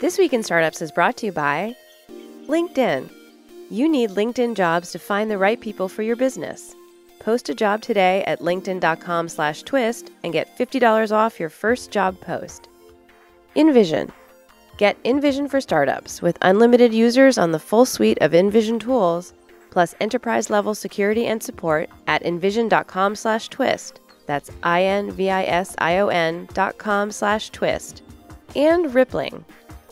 This Week in Startups is brought to you by LinkedIn. You need LinkedIn jobs to find the right people for your business. Post a job today at linkedin.com slash twist and get $50 off your first job post. InVision. Get InVision for startups with unlimited users on the full suite of InVision tools, plus enterprise-level security and support at invision.com slash twist. That's I-N-V-I-S-I-O-N dot com slash twist. And Rippling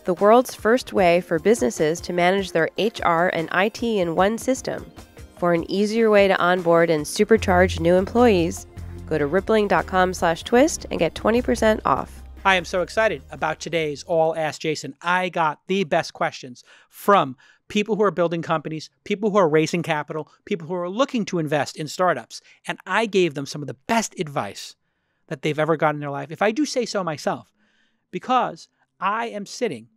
the world's first way for businesses to manage their HR and IT in one system. For an easier way to onboard and supercharge new employees, go to rippling.com/twist and get 20% off. I am so excited about today's All Ask Jason. I got the best questions from people who are building companies, people who are raising capital, people who are looking to invest in startups, and I gave them some of the best advice that they've ever gotten in their life, if I do say so myself, because I am sitting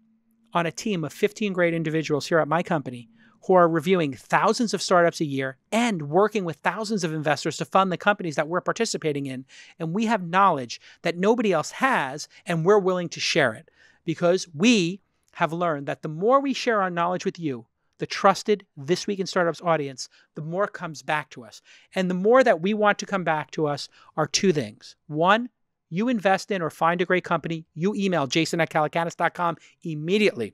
on a team of 15 great individuals here at my company who are reviewing thousands of startups a year and working with thousands of investors to fund the companies that we're participating in. And we have knowledge that nobody else has, and we're willing to share it because we have learned that the more we share our knowledge with you, the trusted This Week in Startups audience, the more comes back to us. And the more that we want to come back to us are two things. One, you invest in or find a great company, you email jason at calacanis.com immediately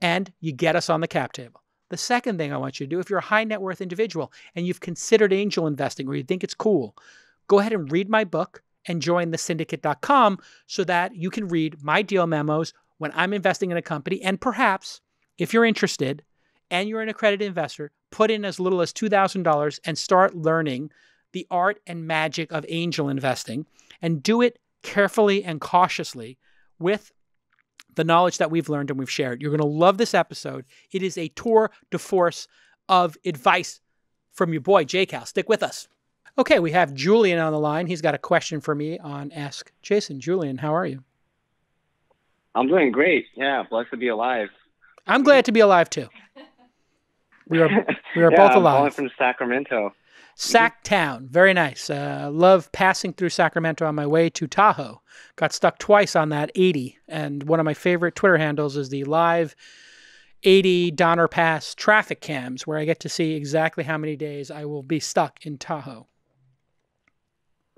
and you get us on the cap table. The second thing I want you to do, if you're a high net worth individual and you've considered angel investing or you think it's cool, go ahead and read my book and join thesyndicate.com so that you can read my deal memos when I'm investing in a company. And perhaps, if you're interested and you're an accredited investor, put in as little as $2,000 and start learning the art and magic of angel investing and do it carefully and cautiously with the knowledge that we've learned and we've shared. You're going to love this episode. It is a tour de force of advice from your boy, J Cal. Stick with us. Okay, we have Julian on the line. He's got a question for me on Ask Jason. Julian, how are you? I'm doing great. Yeah, blessed to be alive. I'm glad to be alive too. We are we are yeah, both I'm calling from Sacramento. Sacktown, very nice. Uh, love passing through Sacramento on my way to Tahoe. Got stuck twice on that 80, and one of my favorite Twitter handles is the live 80 Donner Pass traffic cams, where I get to see exactly how many days I will be stuck in Tahoe.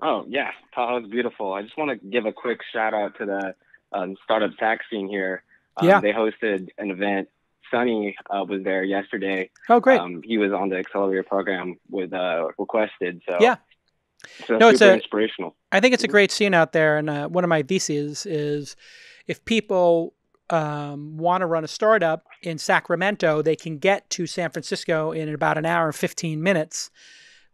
Oh yeah, Tahoe's beautiful. I just want to give a quick shout out to the um, startup tax scene here. Um, Yeah. They hosted an event. Sunny uh, was there yesterday. Oh, great. Um, he was on the accelerator program with uh, Requested. So Yeah. so No, it's a- inspirational. I think it's a great scene out there, and uh, one of my theses is if people um, want to run a startup in Sacramento, they can get to San Francisco in about an hour and 15 minutes,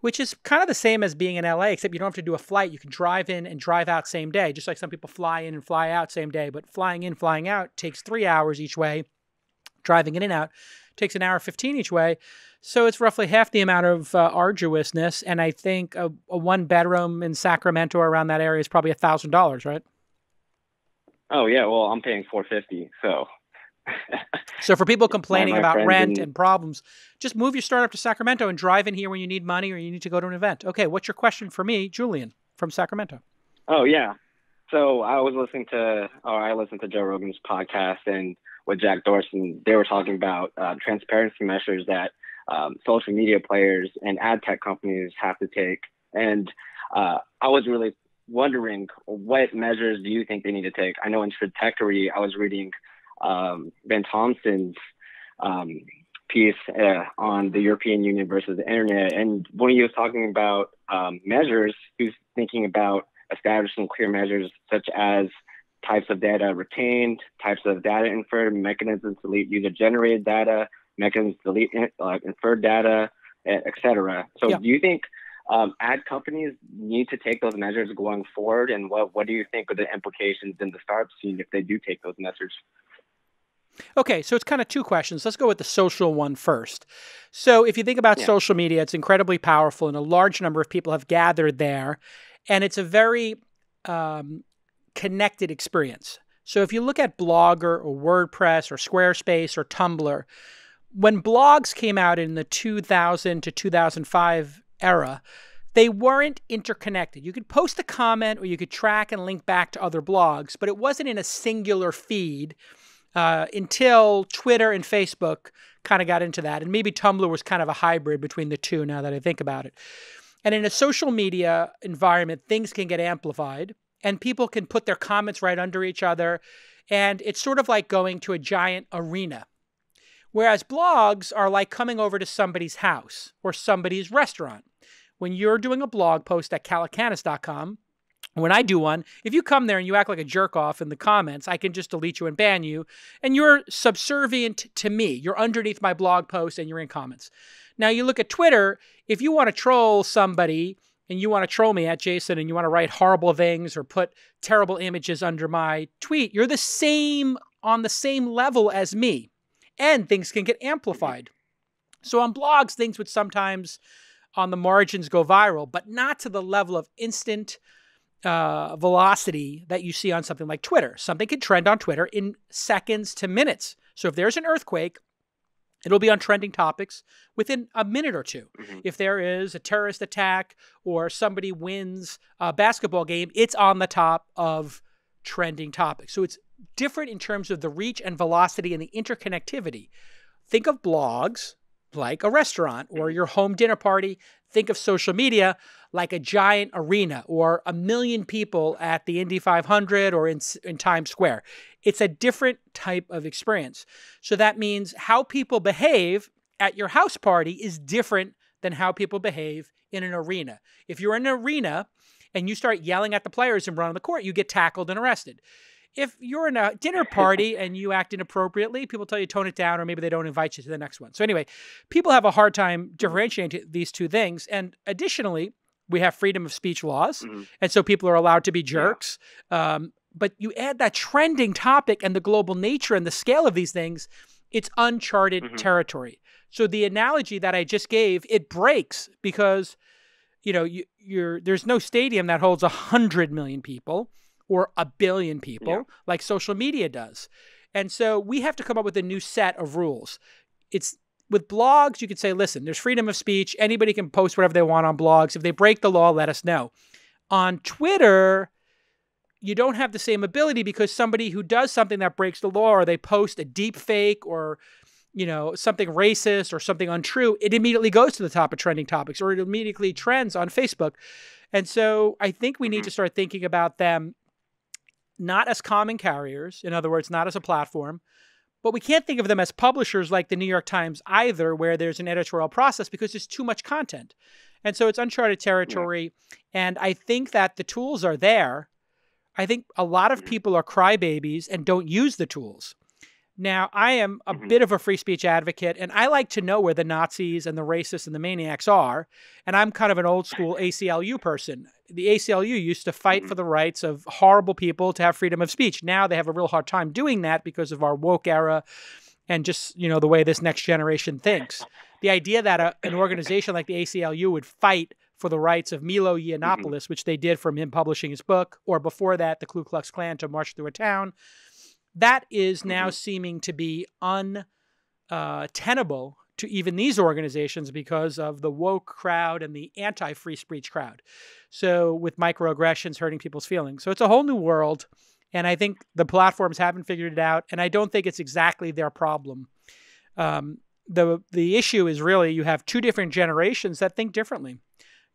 which is kind of the same as being in LA, except you don't have to do a flight. You can drive in and drive out same day, just like some people fly in and fly out same day. But flying in, flying out takes three hours each way. Driving in and out takes an hour 15 each way. So it's roughly half the amount of uh, arduousness. And I think a, a one bedroom in Sacramento around that area is probably a thousand dollars, right? Oh yeah, well I'm paying 450. So So for people complaining my about friends rent and problems, just move your startup to Sacramento and drive in here when you need money or you need to go to an event. Okay, what's your question for me, Julian from Sacramento? Oh yeah. So I was listening to, or I listened to Joe Rogan's podcast and with Jack Dorsey, they were talking about uh, transparency measures that um, social media players and ad tech companies have to take. And uh, I was really wondering what measures do you think they need to take? I know in Stratechery, I was reading um, Ben Thompson's um, piece uh, on the European Union versus the internet. And when he was talking about um, measures, he was thinking about establishing clear measures such as types of data retained, types of data inferred, mechanisms to delete user generated data, mechanisms to delete uh, inferred data, et cetera. So Yeah. do you think um, ad companies need to take those measures going forward? And what, what do you think are the implications in the startup scene if they do take those measures? Okay, so it's kind of two questions. Let's go with the social one first. So, if you think about Yeah. social media, it's incredibly powerful, and a large number of people have gathered there, and it's a very um, connected experience. So, if you look at Blogger or WordPress or Squarespace or Tumblr, when blogs came out in the 2000 to 2005 era, they weren't interconnected. You could post a comment or you could track and link back to other blogs, but it wasn't in a singular feed uh, until Twitter and Facebook kind of got into that. And maybe Tumblr was kind of a hybrid between the two now that I think about it. And in a social media environment, things can get amplified and people can put their comments right under each other. And it's sort of like going to a giant arena. Whereas blogs are like coming over to somebody's house or somebody's restaurant. When you're doing a blog post at calacanis.com, when I do one, if you come there and you act like a jerk off in the comments, I can just delete you and ban you. And you're subservient to me. You're underneath my blog post and you're in comments. Now, you look at Twitter, if you want to troll somebody and you want to troll me at Jason and you want to write horrible things or put terrible images under my tweet, you're the same on the same level as me. And things can get amplified. So on blogs, things would sometimes on the margins go viral, but not to the level of instant uh, velocity that you see on something like Twitter. Something can trend on Twitter in seconds to minutes. So if there's an earthquake, it'll be on trending topics within a minute or 2 mm-hmm. If there is a terrorist attack or somebody wins a basketball game, it's on the top of trending topics. So it's different in terms of the reach and velocity and the interconnectivity. Think of blogs like a restaurant or mm-hmm. your home dinner party. Think of social media like a giant arena or a million people at the Indy 500 or in, in Times Square. It's a different type of experience. So that means how people behave at your house party is different than how people behave in an arena. If you're in an arena and you start yelling at the players and run on the court, you get tackled and arrested if you're in a dinner party and you act inappropriately, people tell you tone it down, or maybe they don't invite you to the next one. So anyway, people have a hard time differentiating these two things. And additionally, we have freedom of speech laws, mm-hmm. and so people are allowed to be jerks. Yeah. Um, but you add that trending topic and the global nature and the scale of these things, it's uncharted mm-hmm. territory. So the analogy that I just gave, it breaks because you know you, are there's no stadium that holds a hundred million people or a billion people yeah. like social media does. And so we have to come up with a new set of rules. It's with blogs, you could say, listen, there's freedom of speech. Anybody can post whatever they want on blogs. If they break the law, let us know. On Twitter, you don't have the same ability because somebody who does something that breaks the law or they post a deep fake or you know something racist or something untrue it immediately goes to the top of trending topics or it immediately trends on facebook and so i think we need to mm-hmm. start thinking about them not as common carriers, in other words, not as a platform, but we can't think of them as publishers like the New York Times either, where there's an editorial process because there's too much content. And so it's uncharted territory. Yeah. And I think that the tools are there. I think a lot of mm-hmm. people are crybabies and don't use the tools. Now, I am a mm-hmm. bit of a free speech advocate, and I like to know where the Nazis and the racists and the maniacs are. And I'm kind of an old school ACLU person. The ACLU used to fight mm-hmm. for the rights of horrible people to have freedom of speech. Now they have a real hard time doing that because of our woke era and just, you know, the way this next generation thinks. The idea that a, an organization like the ACLU would fight for the rights of Milo Yiannopoulos, mm-hmm. which they did from him publishing his book, or before that, the Ku Klux Klan to march through a town that is now mm-hmm. seeming to be untenable uh, to even these organizations because of the woke crowd and the anti free speech crowd. So, with microaggressions hurting people's feelings. So, it's a whole new world. And I think the platforms haven't figured it out. And I don't think it's exactly their problem. Um, the, the issue is really you have two different generations that think differently.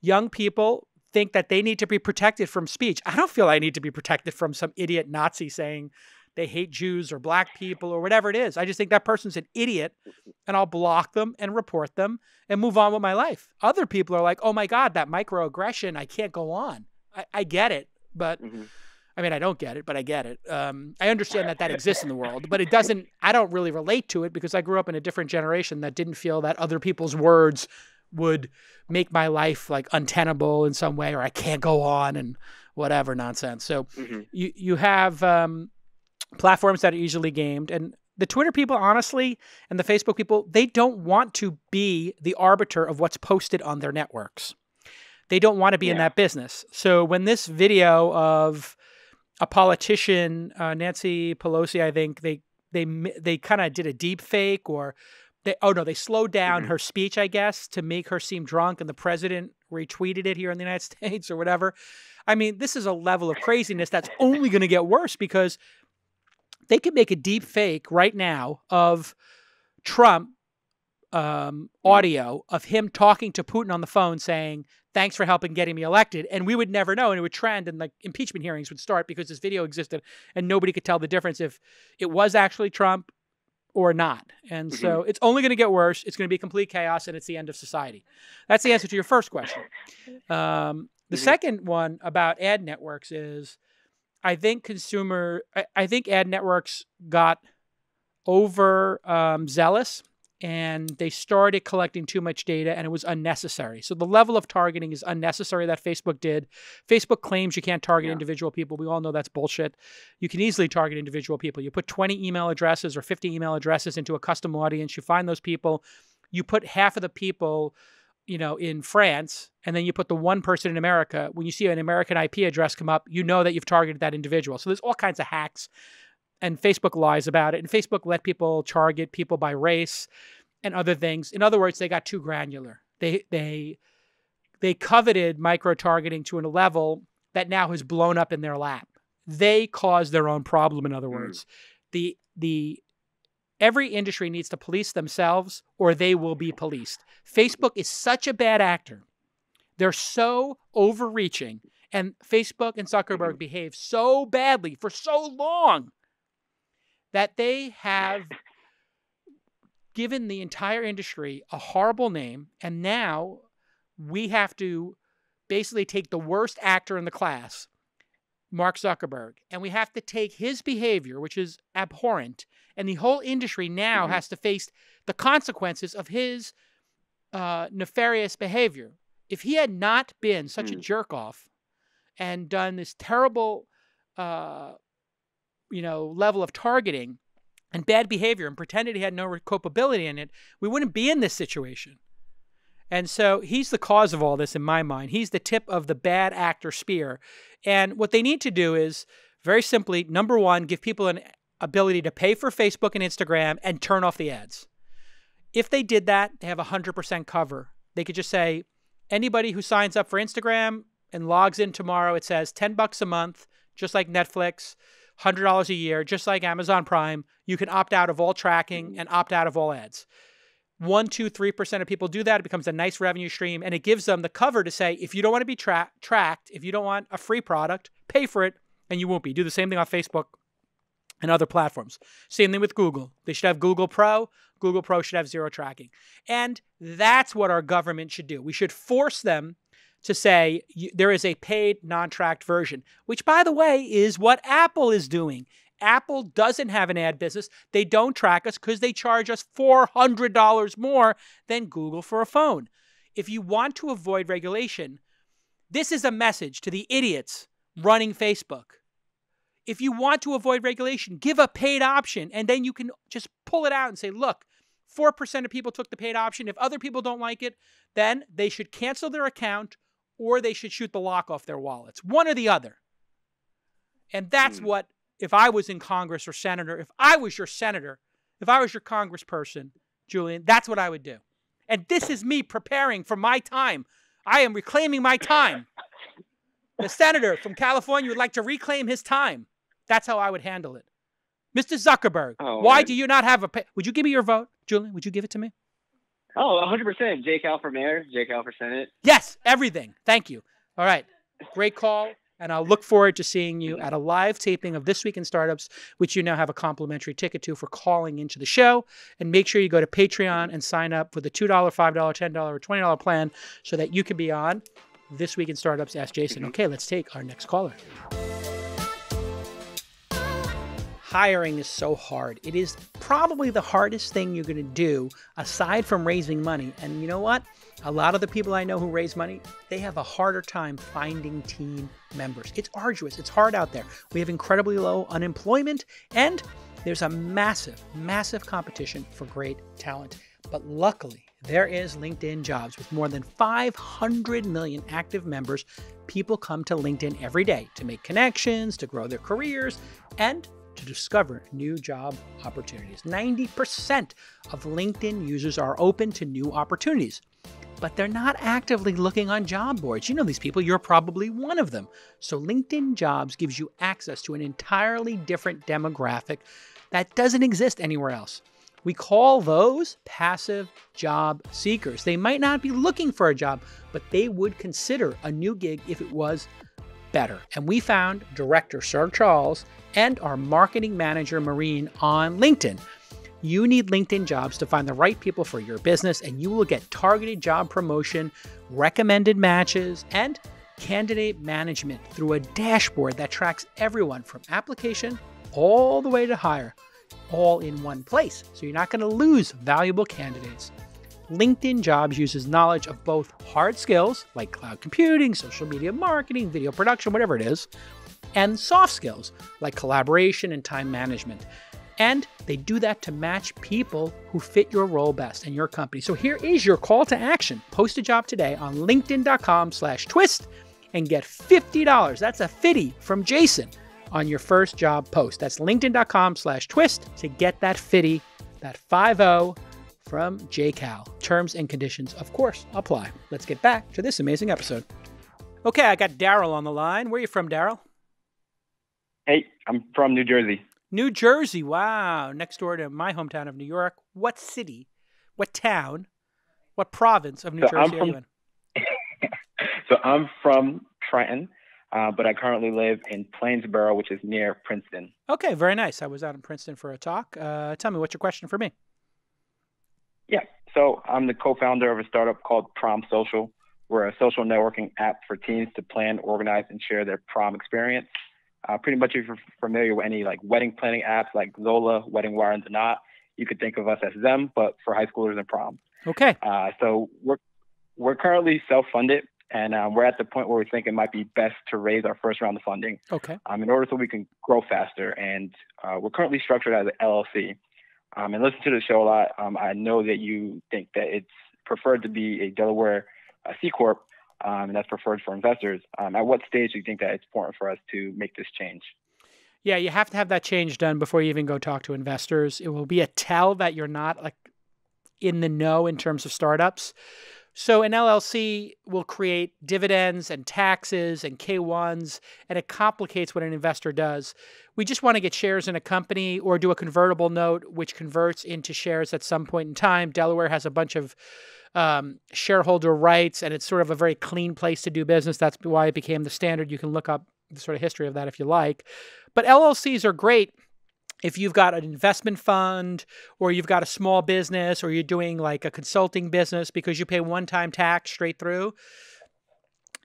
Young people think that they need to be protected from speech. I don't feel I need to be protected from some idiot Nazi saying they hate Jews or black people or whatever it is. I just think that person's an idiot and I'll block them and report them and move on with my life. Other people are like, oh my God, that microaggression, I can't go on. I, I get it, but mm-hmm. I mean, I don't get it, but I get it. Um, I understand that that exists in the world, but it doesn't, I don't really relate to it because I grew up in a different generation that didn't feel that other people's words would make my life like untenable in some way or I can't go on and whatever nonsense. So mm-hmm. you, you have, um, platforms that are easily gamed. And the Twitter people, honestly, and the Facebook people, they don't want to be the arbiter of what's posted on their networks. They don't want to be yeah. in that business. So when this video of a politician, uh, Nancy Pelosi, I think they they they kind of did a deep fake or they oh no they slowed down mm-hmm. her speech I guess to make her seem drunk and the president retweeted it here in the United States or whatever. I mean, this is a level of craziness that's only going to get worse because they could make a deep fake right now of Trump um, audio of him talking to Putin on the phone saying, thanks for helping getting me elected. And we would never know. And it would trend and like impeachment hearings would start because this video existed and nobody could tell the difference if it was actually Trump or not. And mm-hmm. so it's only going to get worse. It's going to be complete chaos and it's the end of society. That's the answer to your first question. Um, the mm-hmm. second one about ad networks is I think consumer, I, I think ad networks got over um, zealous and they started collecting too much data and it was unnecessary. So the level of targeting is unnecessary that Facebook did. Facebook claims you can't target yeah. individual people. We all know that's bullshit. You can easily target individual people. You put 20 email addresses or 50 email addresses into a custom audience, you find those people, you put half of the people you know, in France, and then you put the one person in America, when you see an American IP address come up, you know that you've targeted that individual. So there's all kinds of hacks and Facebook lies about it. And Facebook let people target people by race and other things. In other words, they got too granular. They they they coveted micro targeting to a level that now has blown up in their lap. They caused their own problem. In other hmm. words, mm. the the every industry needs to police themselves or they will be policed. Facebook is such a bad actor. They're so overreaching and Facebook and Zuckerberg mm-hmm. behave so badly for so long that they have given the entire industry a horrible name. And now we have to basically take the worst actor in the class, Mark Zuckerberg, and we have to take his behavior, which is abhorrent, and the whole industry now mm-hmm. has to face the consequences of his uh, nefarious behavior. If he had not been such mm. a jerk off and done this terrible uh, you know, level of targeting and bad behavior and pretended he had no culpability in it, we wouldn't be in this situation. And so he's the cause of all this in my mind. He's the tip of the bad actor spear. And what they need to do is very simply number one, give people an ability to pay for Facebook and Instagram and turn off the ads. If they did that, they have 100% cover. They could just say, anybody who signs up for Instagram and logs in tomorrow, it says 10 bucks a month, just like Netflix. $100 a year, just like Amazon Prime, you can opt out of all tracking mm-hmm. and opt out of all ads. One, two, three percent of people do that. It becomes a nice revenue stream and it gives them the cover to say, if you don't want to be tra- tracked, if you don't want a free product, pay for it and you won't be. Do the same thing on Facebook and other platforms. Same thing with Google. They should have Google Pro. Google Pro should have zero tracking. And that's what our government should do. We should force them to say there is a paid non tracked version, which, by the way, is what Apple is doing. Apple doesn't have an ad business. They don't track us because they charge us $400 more than Google for a phone. If you want to avoid regulation, this is a message to the idiots running Facebook. If you want to avoid regulation, give a paid option and then you can just pull it out and say, look, 4% of people took the paid option. If other people don't like it, then they should cancel their account or they should shoot the lock off their wallets. One or the other. And that's mm. what, if I was in Congress or senator, if I was your senator, if I was your congressperson, Julian, that's what I would do. And this is me preparing for my time. I am reclaiming my time. The senator from California would like to reclaim his time. That's how I would handle it. Mr. Zuckerberg, oh, why man. do you not have a? would you give me your vote, Julian? Would you give it to me? Oh, 100%. JCal for mayor, JCal for Senate. Yes, everything. Thank you. All right. Great call. And I'll look forward to seeing you at a live taping of This Week in Startups, which you now have a complimentary ticket to for calling into the show. And make sure you go to Patreon and sign up for the $2, $5, $10, or $20 plan so that you can be on This Week in Startups. Ask Jason. Okay, let's take our next caller hiring is so hard. It is probably the hardest thing you're going to do aside from raising money. And you know what? A lot of the people I know who raise money, they have a harder time finding team members. It's arduous, it's hard out there. We have incredibly low unemployment, and there's a massive, massive competition for great talent. But luckily, there is LinkedIn Jobs with more than 500 million active members. People come to LinkedIn every day to make connections, to grow their careers, and to discover new job opportunities. 90% of LinkedIn users are open to new opportunities. but they're not actively looking on job boards. You know these people, you're probably one of them. So LinkedIn Jobs gives you access to an entirely different demographic that doesn't exist anywhere else. We call those passive job seekers. They might not be looking for a job, but they would consider a new gig if it was better. And we found director Sir Charles and our marketing manager Marine on LinkedIn. You need LinkedIn jobs to find the right people for your business, and you will get targeted job promotion, recommended matches, and candidate management through a dashboard that tracks everyone from application all the way to hire, all in one place. So you're not going to lose valuable candidates. LinkedIn Jobs uses knowledge of both hard skills like cloud computing, social media marketing, video production, whatever it is, and soft skills like collaboration and time management. And they do that to match people who fit your role best and your company. So here is your call to action. Post a job today on linkedin.com slash twist and get $50. That's a 50 from Jason on your first job post. That's linkedin.com slash twist to get that 50, that 50 from JCal. Terms and conditions, of course, apply. Let's get back to this amazing episode. Okay, I got Daryl on the line. Where are you from, Daryl? Hey, I'm from New Jersey. New Jersey, wow. Next door to my hometown of New York. What city? What town? What province of New So Jersey I'm are from- you in? so I'm from Trenton, uh, but I currently live in Plainsboro, which is near Princeton. Okay, very nice. I was out in Princeton for a talk. Uh, tell me, what's your question for me? Yeah. So I'm the co-founder of a startup called Prom Social. We're a social networking app for teens to plan, organize, and share their prom experience. Uh, pretty much, if you're familiar with any like wedding planning apps like Zola, WeddingWire, and The Knot, you could think of us as them, but for high schoolers and prom. Okay. Uh, so we're we're currently self-funded, and um, we're at the point where we think it might be best to raise our first round of funding Okay. um, in order so we can grow faster. And uh, we're currently structured as an LLC. Um, and listen to the show a lot. Um, I know that you think that it's preferred to be a Delaware uh, C corp, um, and that's preferred for investors. Um, at what stage do you think that it's important for us to make this change? Yeah, you have to have that change done before you even go talk to investors. It will be a tell that you're not like in the know in terms of startups. So an LLC will create dividends and taxes and K1s, and it complicates what an investor does. We just want to get shares in a company or do a convertible note, which converts into shares at some point in time. Delaware has a bunch of um, shareholder rights, and it's sort of a very clean place to do business. That's why it became the standard. You can look up the sort of history of that if you like. But LLCs are great if you've got an investment fund or you've got a small business or you're doing like a consulting business because you pay one time tax straight through.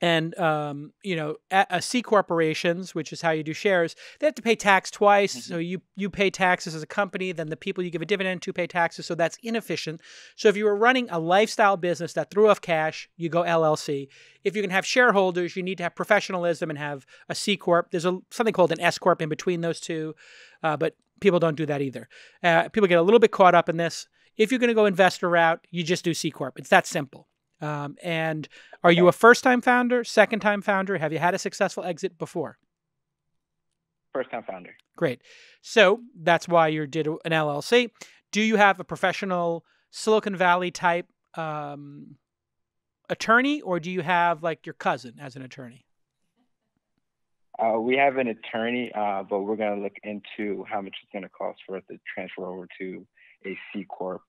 And um, you know, a, a C corporations, which is how you do shares, they have to pay tax twice. So you you pay taxes as a company, then the people you give a dividend to pay taxes. So that's inefficient. So if you were running a lifestyle business that threw off cash, you go LLC. If you can have shareholders, you need to have professionalism and have a C corp. There's a something called an S corp in between those two, uh, but people don't do that either. Uh, people get a little bit caught up in this. If you're going to go investor route, you just do C corp. It's that simple. Um, and are you a first time founder, second time founder? Have you had a successful exit before? First time founder. Great. So that's why you did an LLC. Do you have a professional Silicon Valley type um, attorney, or do you have like your cousin as an attorney? Uh, we have an attorney, uh, but we're going to look into how much it's going to cost for us to transfer over to a C corp.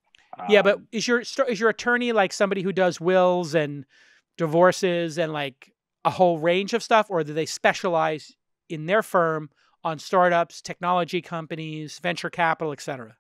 yeah, but Um, is your is your attorney like somebody who does wills and divorces and like a whole range of stuff, or do they specialize in their firm on startups, technology companies, venture capital, et cetera?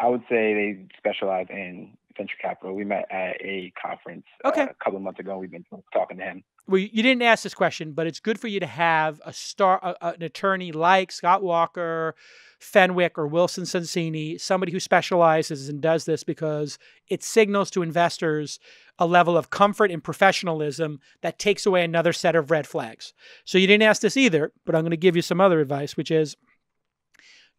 I would say they specialize in venture capital. We met at a conference uh, a couple of months ago. We've been talking to him. well, you didn't ask this question, but it's good for you to have a star, a- an attorney like Scott Walker, Fenwick, or Wilson Sonsini, somebody who specializes and does this because it signals to investors a level of comfort and professionalism that takes away another set of red flags. So you didn't ask this either, but I'm going to give you some other advice, which is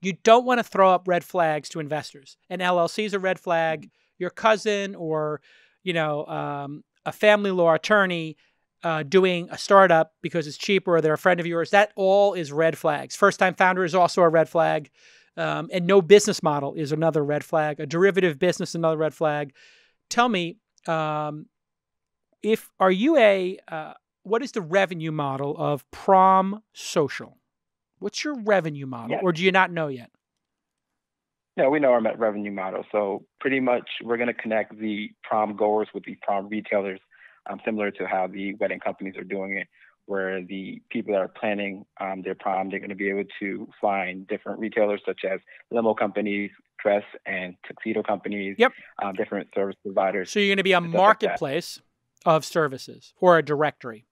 you don't want to throw up red flags to investors. An LLC is a red flag. Your cousin or you know um, a family law attorney uh, doing a startup because it's cheaper or they're a friend of yours, that all is red flags. First time founder is also a red flag. Um, and no business model is another red flag. A derivative business, another red flag. Tell me, um, if are you a uh, what is the revenue model of Prom Social? What's your revenue model, Yeah. or do you not know yet? Yeah, we know our revenue model. So pretty much we're going to connect the prom goers with the prom retailers, um, similar to how the wedding companies are doing it, where the people that are planning um, their prom, they're going to be able to find different retailers such as limo companies, dress and tuxedo companies, Yep. um, different service providers. So you're going to be a Stuff like marketplace of services or a directory,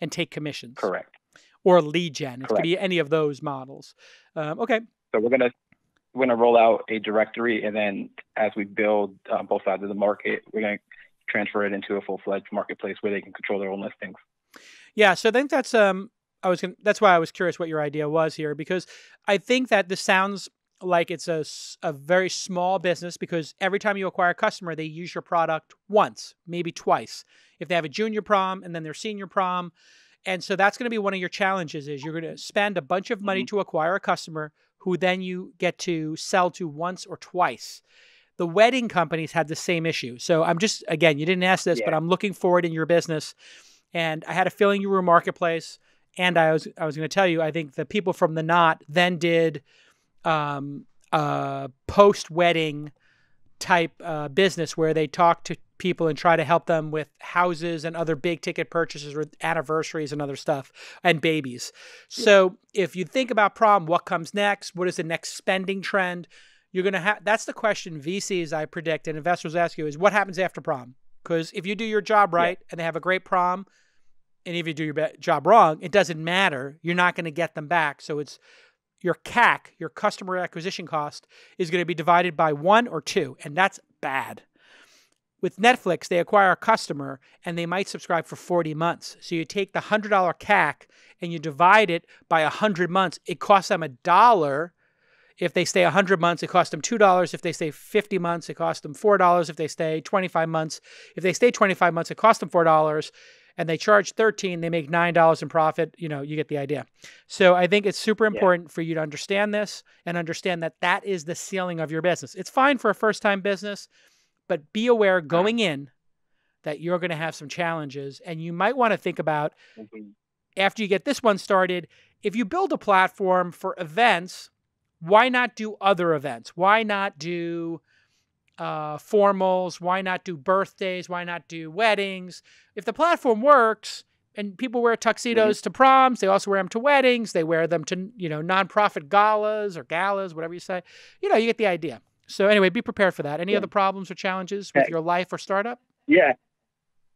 and take commissions. Correct. Or lead gen. It could be any of those models. Um, okay. So we're gonna we're gonna roll out a directory, and then as we build uh, both sides of the market, we're gonna transfer it into a full fledged marketplace where they can control their own listings. Yeah, so I think that's um I was gonna, that's why I was curious what your idea was here because I think that this sounds like it's a, a very small business because every time you acquire a customer they use your product once, maybe twice. If they have a junior prom and then their senior prom, and so that's going to be one of your challenges is you're going to spend a bunch of money to acquire a customer who then you get to sell to once or twice. The wedding companies had the same issue. So I'm just again, you didn't ask this, but I'm looking forward in your business and I had a feeling you were a marketplace. And I was I was going to tell you, I think the people from the Knot then did um, a post wedding type uh, business where they talk to people and try to help them with houses and other big ticket purchases or anniversaries and other stuff and babies. So if you think about prom, what comes next? What is the next spending trend? You're going to have that's the question VCs I predict and investors ask you is what happens after prom? Because if you do your job right and they have a great prom, and if you do your be- job wrong, it doesn't matter. You're not going to get them back. So it's your CAC, your customer acquisition cost, is going to be divided by one or two, and that's bad. With Netflix, they acquire a customer and they might subscribe for 40 months. So you take the $100 CAC and you divide it by 100 months. It costs them a dollar. If they stay 100 months, it costs them $2. If they stay 50 months, it costs them $4. If they stay 25 months, if they stay 25 months, it costs them $4 and they charge 13 they make $9 in profit. You know you get the idea. So i think it's super important for you to understand this and understand that that is the ceiling of your business. It's fine for a first time business but be aware uh-huh. going in that you're going to have some challenges and you might want to think about mm-hmm. after you get this one started if you build a platform for events why not do other events why not do uh, formals? Why not do birthdays? Why not do weddings? If the platform works and people wear tuxedos to proms, they also wear them to weddings. They wear them to you know nonprofit galas or galas, whatever you say. You know, you get the idea. So anyway, be prepared for that. Any Yeah. other problems or challenges with your life or startup? Yeah.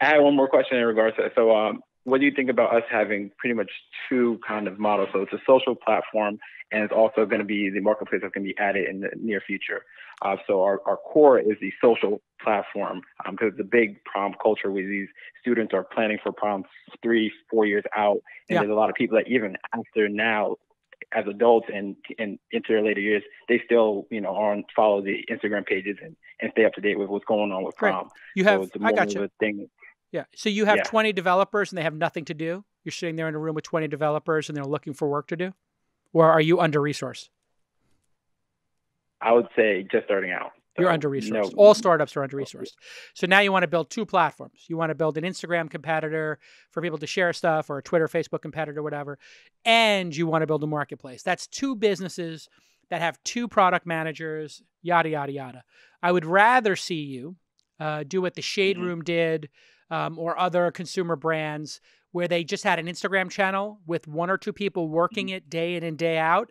I have one more question in regards to that. So, um, what do you think about us having pretty much two kind of models? So, it's a social platform, and it's also going to be the marketplace that's going to be added in the near future. Uh, so, our, our core is the social platform because it's a big prom culture where these students are planning for prom three, four years out. And Yeah. there's a lot of people that even after now, as adults and, and into their later years, they still, you know, are on follow the Instagram pages and, and stay up to date with what's going on with prom. You So have. it's I got you. thing. Yeah. So you have Yeah. 20 developers and they have nothing to do. You're sitting there in a room with 20 developers and they're looking for work to do, or are you under resourced? I would say just starting out. You're under resourced. no- All startups are under resourced. So now you want to build two platforms. You want to build an Instagram competitor for people to share stuff or a Twitter, Facebook competitor, whatever. And you want to build a marketplace. That's two businesses that have two product managers, yada, yada, yada. I would rather see you uh, do what the Shade Mhm. Room did um, or other consumer brands where they just had an Instagram channel with one or two people working mm-hmm. it day in and day out.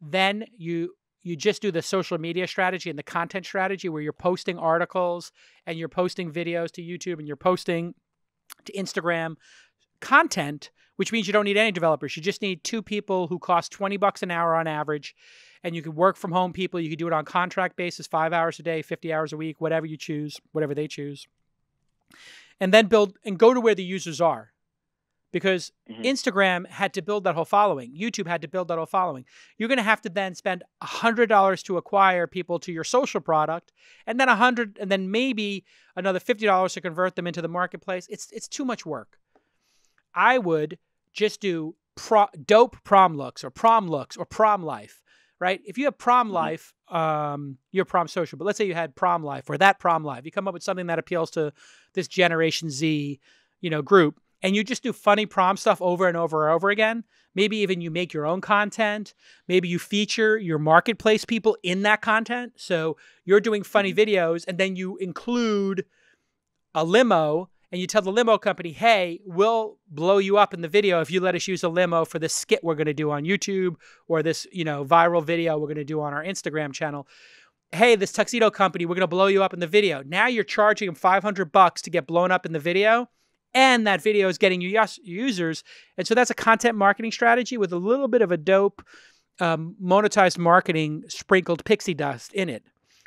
Then you you just do the social media strategy and the content strategy where you're posting articles and you're posting videos to YouTube and you're posting to Instagram content, which means you don't need any developers. You just need two people who cost 20 bucks an hour on average. And you can work from home people. You can do it on contract basis, five hours a day, 50 hours a week, whatever you choose, whatever they choose. And then build and go to where the users are. Because Mhm. Instagram had to build that whole following. YouTube had to build that whole following. You're going to have to then spend $100 to acquire people to your social product and then 100 and then maybe another $50 to convert them into the marketplace. It's it's too much work. I would just do pro, dope prom looks or prom looks or prom life, right? If you have prom Mhm. life, um, your prom social, but let's say you had prom life or that prom life, you come up with something that appeals to this Generation Z, you know, group, and you just do funny prom stuff over and over and over again. Maybe even you make your own content. Maybe you feature your marketplace people in that content. So you're doing funny mm-hmm. videos, and then you include a limo and you tell the limo company, hey, we'll blow you up in the video if you let us use a limo for this skit we're going to do on YouTube or this, you know, viral video we're going to do on our Instagram channel. Hey, this tuxedo company, we're going to blow you up in the video. Now you're charging them 500 bucks to get blown up in the video, and that video is getting you us- users. And so that's a content marketing strategy with a little bit of a dope um, monetized marketing sprinkled pixie dust in it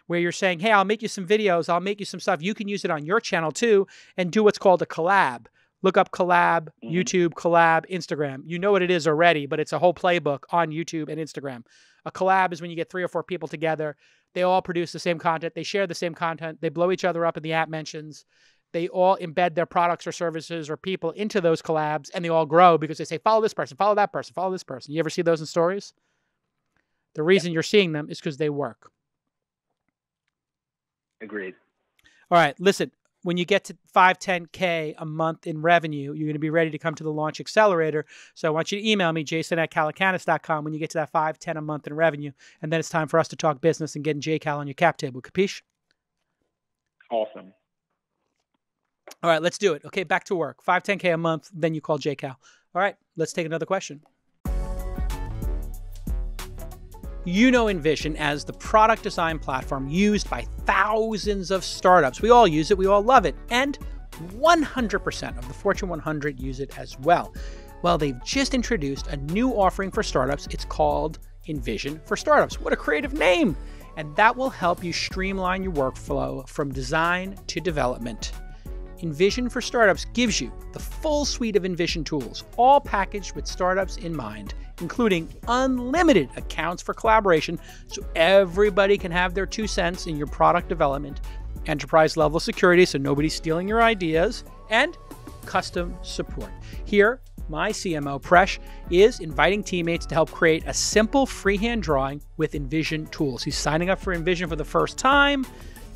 where you're saying, hey, I'll make you some videos, I'll make you some stuff. You can use it on your channel too and do what's called a collab. Look up collab, Mhm. YouTube, collab, Instagram. You know what it is already, but it's a whole playbook on YouTube and Instagram. A collab is when you get three or four people together. They all produce the same content, they share the same content, they blow each other up in the app mentions. They all embed their products or services or people into those collabs and they all grow because they say, follow this person, follow that person, follow this person. You ever see those in stories? The reason you're seeing them is because they work. Agreed. All right, listen, when you get to 5, 10K a month in revenue, you're going to be ready to come to the Launch Accelerator. So I want you to email me, jason at calacanis.com, when you get to that 5, 10 a month in revenue. And then it's time for us to talk business and getting JCal on your cap table. Capiche? Awesome. All right, let's do it. Okay, back to work. 5, 10K a month, then you call JCal. All right, let's take another question. You know InVision as the product design platform used by thousands of startups. We all use it, we all love it, and 100% of the Fortune 100 use it as well. Well, they've just introduced a new offering for startups. It's called InVision for Startups. What a creative name! And that will help you streamline your workflow from design to development. InVision for Startups gives you the full suite of InVision tools, all packaged with startups in mind, including unlimited accounts for collaboration so everybody can have their two cents in your product development, enterprise level security so nobody's stealing your ideas, and custom support. Here, my CMO Presh is inviting teammates to help create a simple freehand drawing with InVision tools. He's signing up for InVision for the first time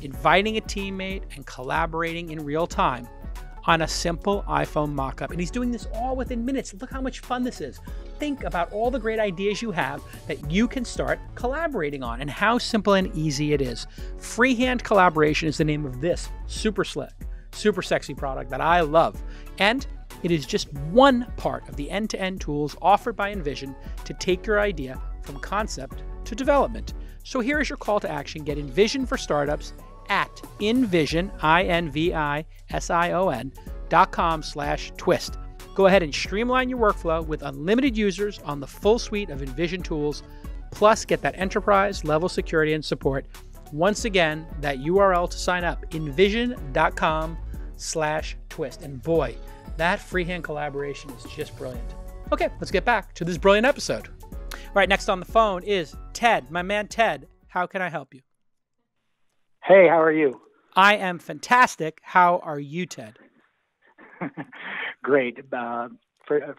inviting a teammate and collaborating in real time on a simple iPhone mockup. And he's doing this all within minutes. Look how much fun this is. Think about all the great ideas you have that you can start collaborating on and how simple and easy it is. Freehand collaboration is the name of this super slick, super sexy product that I love. And it is just one part of the end to end tools offered by InVision to take your idea from concept to development. So here is your call to action get InVision for startups at invision, I-N-V-I-S-I-O-N dot com slash twist. Go ahead and streamline your workflow with unlimited users on the full suite of InVision tools, plus get that enterprise level security and support. Once again, that URL to sign up, invision.com slash twist. And boy, that freehand collaboration is just brilliant. Okay, let's get back to this brilliant episode. All right, next on the phone is Ted, my man Ted. How can I help you? Hey, how are you? I am fantastic. How are you, Ted? Great. Uh,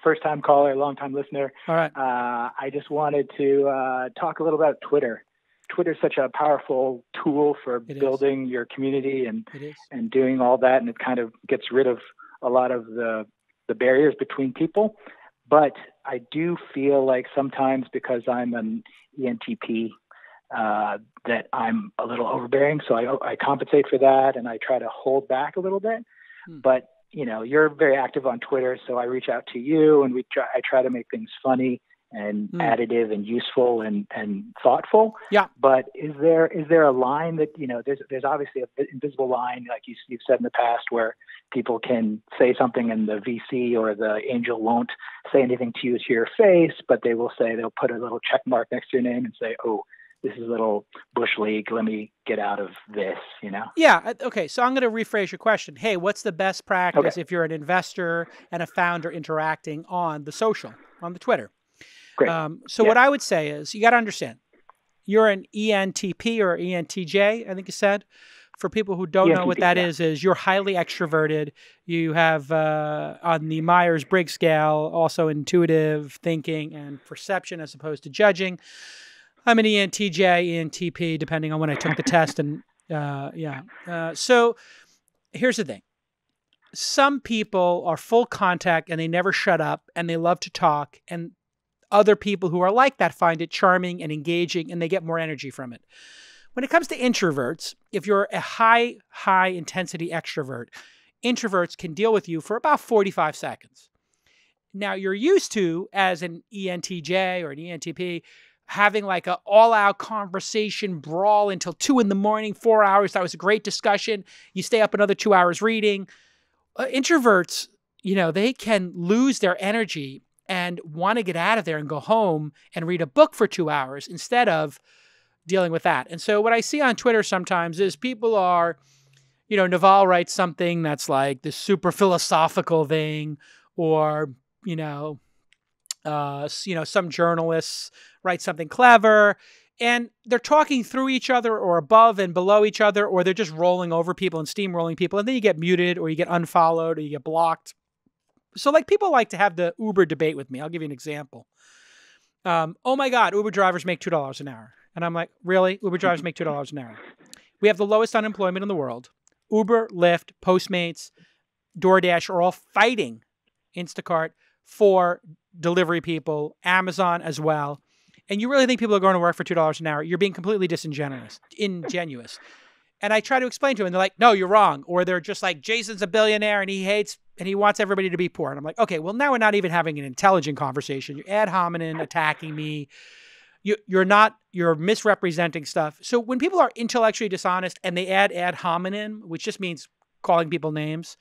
first time caller, long time listener. All right. Uh, I just wanted to uh, talk a little about Twitter. Twitter is such a powerful tool for It is. building your community and, and doing all that, and it kind of gets rid of a lot of the the barriers between people. But I do feel like sometimes because I'm an ENTP, uh, that I'm a little overbearing. So I, I compensate for that and I try to hold back a little bit. Hmm. But you know, you're very active on Twitter, so I reach out to you and we try. I try to make things funny and Hmm. additive and useful and and thoughtful. Yeah. But is there is there a line that you know? There's there's obviously an invisible line, like you, you've said in the past, where people can say something and the VC or the angel won't say anything to you to your face, but they will say they'll put a little check mark next to your name and say, "Oh, this is a little bush league. Let me get out of this." You know. Yeah. Okay. So I'm going to rephrase your question. Hey, what's the best practice Okay. if you're an investor and a founder interacting on the social, on the Twitter? Great. Um, so Yeah. what I would say is you got to understand, you're an ENTP or ENTJ, I think you said. For people who don't know what ENTP, that yeah. is, is you're highly extroverted. You have uh, on the Myers Briggs scale also intuitive thinking and perception as opposed to judging. I'm an ENTJ, ENTP, depending on when I took the test, and uh, yeah. Uh, so here's the thing: some people are full contact and they never shut up, and they love to talk, and other people who are like that find it charming and engaging, and they get more energy from it. When it comes to introverts, if you're a high, high intensity extrovert, introverts can deal with you for about 45 seconds. Now, you're used to, as an ENTJ or an ENTP, having like an all out conversation brawl until two in the morning, four hours. That was a great discussion. You stay up another two hours reading. Uh, introverts, you know, they can lose their energy and want to get out of there and go home and read a book for two hours instead of dealing with that. And so what I see on Twitter sometimes is people are, you know, Naval writes something that's like this super philosophical thing, or you know, uh, you know, some journalists write something clever, and they're talking through each other or above and below each other, or they're just rolling over people and steamrolling people, and then you get muted or you get unfollowed or you get blocked. So, like, people like to have the Uber debate with me. I'll give you an example. Um, oh my God, Uber drivers make two dollars an hour. And I'm like, really? Uber drivers make $2 an hour. We have the lowest unemployment in the world. Uber, Lyft, Postmates, DoorDash are all fighting Instacart for delivery people, Amazon as well. And you really think people are going to work for $2 an hour? You're being completely disingenuous, ingenuous. And I try to explain to them, and they're like, no, you're wrong. Or they're just like, Jason's a billionaire and he hates and he wants everybody to be poor. And I'm like, okay, well, now we're not even having an intelligent conversation. You're ad hominem attacking me you, you're not you're misrepresenting stuff. So when people are intellectually dishonest and they add ad hominem, which just means calling people names,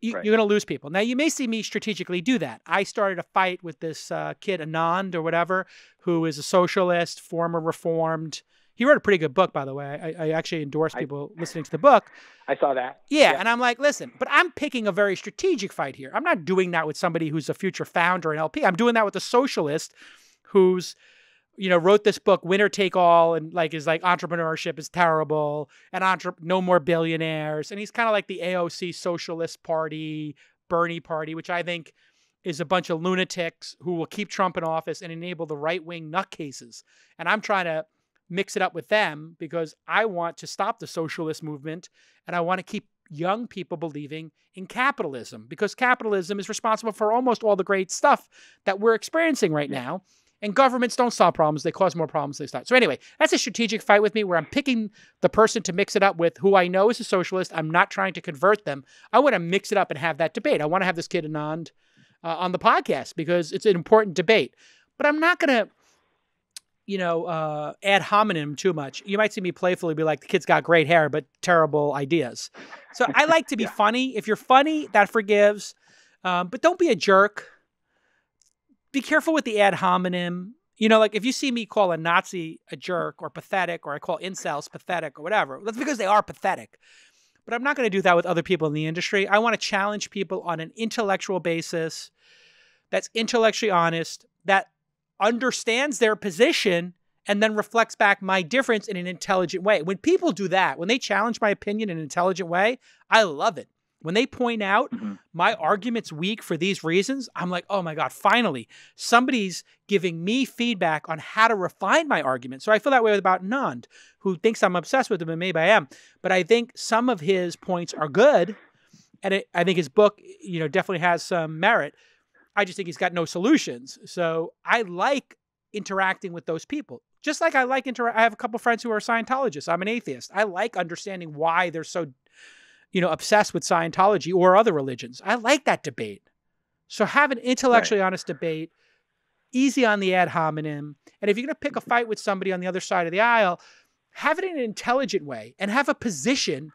you, are going to lose people. Now you may see me strategically do that. I started a fight with this uh, kid Anand or whatever, who is a socialist, former reformed. He wrote a pretty good book, by the way. I, I actually endorse people I, listening to the book. I saw that. Yeah, yeah, and I'm like, listen, but I'm picking a very strategic fight here. I'm not doing that with somebody who's a future founder and LP. I'm doing that with a socialist who's you know, wrote this book, Winner Take All, and like is like entrepreneurship is terrible and entre- no more billionaires. And he's kind of like the AOC Socialist Party, Bernie Party, which I think is a bunch of lunatics who will keep Trump in office and enable the right wing nutcases. And I'm trying to mix it up with them because I want to stop the socialist movement and I want to keep young people believing in capitalism because capitalism is responsible for almost all the great stuff that we're experiencing right now. And governments don't solve problems, they cause more problems they start. So, anyway, that's a strategic fight with me where I'm picking the person to mix it up with who I know is a socialist. I'm not trying to convert them. I want to mix it up and have that debate. I want to have this kid Anand uh, on the podcast because it's an important debate. But I'm not going to, you know, uh, ad hominem too much. You might see me playfully be like, the kid's got great hair, but terrible ideas. So, I like to be yeah. funny. If you're funny, that forgives. Um, but don't be a jerk be careful with the ad hominem. You know, like if you see me call a Nazi a jerk or pathetic, or I call incels pathetic or whatever, that's because they are pathetic. But I'm not going to do that with other people in the industry. I want to challenge people on an intellectual basis that's intellectually honest, that understands their position, and then reflects back my difference in an intelligent way. When people do that, when they challenge my opinion in an intelligent way, I love it. When they point out mm-hmm. my argument's weak for these reasons, I'm like, oh my God, finally, somebody's giving me feedback on how to refine my argument. So I feel that way about Nand, who thinks I'm obsessed with him, and maybe I am. But I think some of his points are good. And it, I think his book, you know, definitely has some merit. I just think he's got no solutions. So I like interacting with those people. Just like I like inter I have a couple friends who are Scientologists. I'm an atheist. I like understanding why they're so you know, obsessed with Scientology or other religions. I like that debate. So have an intellectually right. honest debate, easy on the ad hominem. And if you're going to pick a mm-hmm. fight with somebody on the other side of the aisle, have it in an intelligent way and have a position.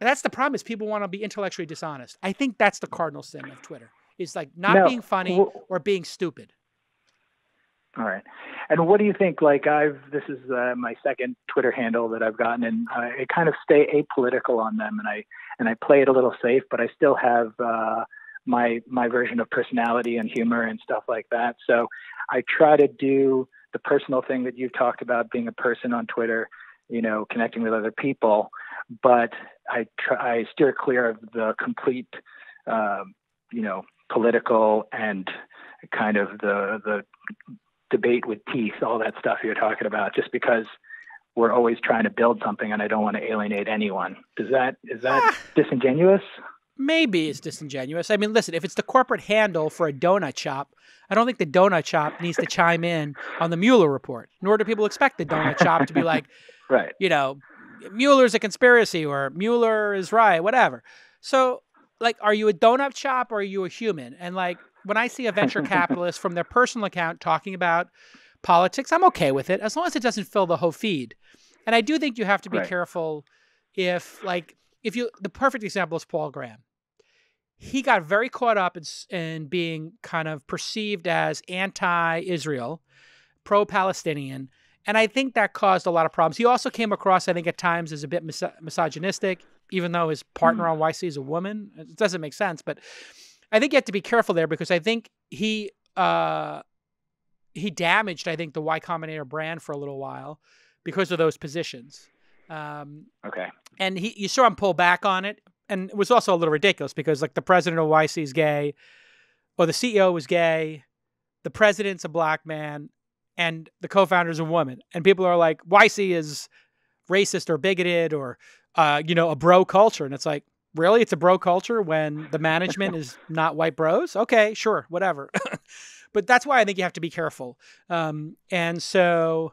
And that's the problem is people want to be intellectually dishonest. I think that's the cardinal sin of Twitter. Is like not no. being funny or being stupid. All right. And what do you think? Like, I've this is uh, my second Twitter handle that I've gotten, and I kind of stay apolitical on them, and I and I play it a little safe, but I still have uh, my my version of personality and humor and stuff like that. So I try to do the personal thing that you've talked about, being a person on Twitter, you know, connecting with other people, but I try I steer clear of the complete, uh, you know, political and kind of the the debate with teeth, all that stuff you're talking about, just because we're always trying to build something and I don't want to alienate anyone. Does that is that ah, disingenuous? Maybe it's disingenuous. I mean, listen, if it's the corporate handle for a donut shop, I don't think the donut shop needs to chime in on the Mueller report. Nor do people expect the donut shop to be like, right, you know, Mueller's a conspiracy or Mueller is right, whatever. So, like, are you a donut shop or are you a human? And like, when I see a venture capitalist from their personal account talking about politics, I'm okay with it as long as it doesn't fill the whole feed. And I do think you have to be right. careful if, like, if you, the perfect example is Paul Graham. He got very caught up in, in being kind of perceived as anti Israel, pro Palestinian. And I think that caused a lot of problems. He also came across, I think, at times as a bit mis- misogynistic, even though his partner mm. on YC is a woman. It doesn't make sense. But I think you have to be careful there because I think he uh, he damaged, I think, the Y Combinator brand for a little while because of those positions. Um, okay. And he, you saw him pull back on it, and it was also a little ridiculous because, like, the president of YC is gay, or the CEO was gay, the president's a black man, and the co-founder's a woman, and people are like, YC is racist or bigoted or, uh, you know, a bro culture, and it's like, really, it's a bro culture when the management is not white bros? Okay, sure, whatever. but that's why I think you have to be careful. Um, and so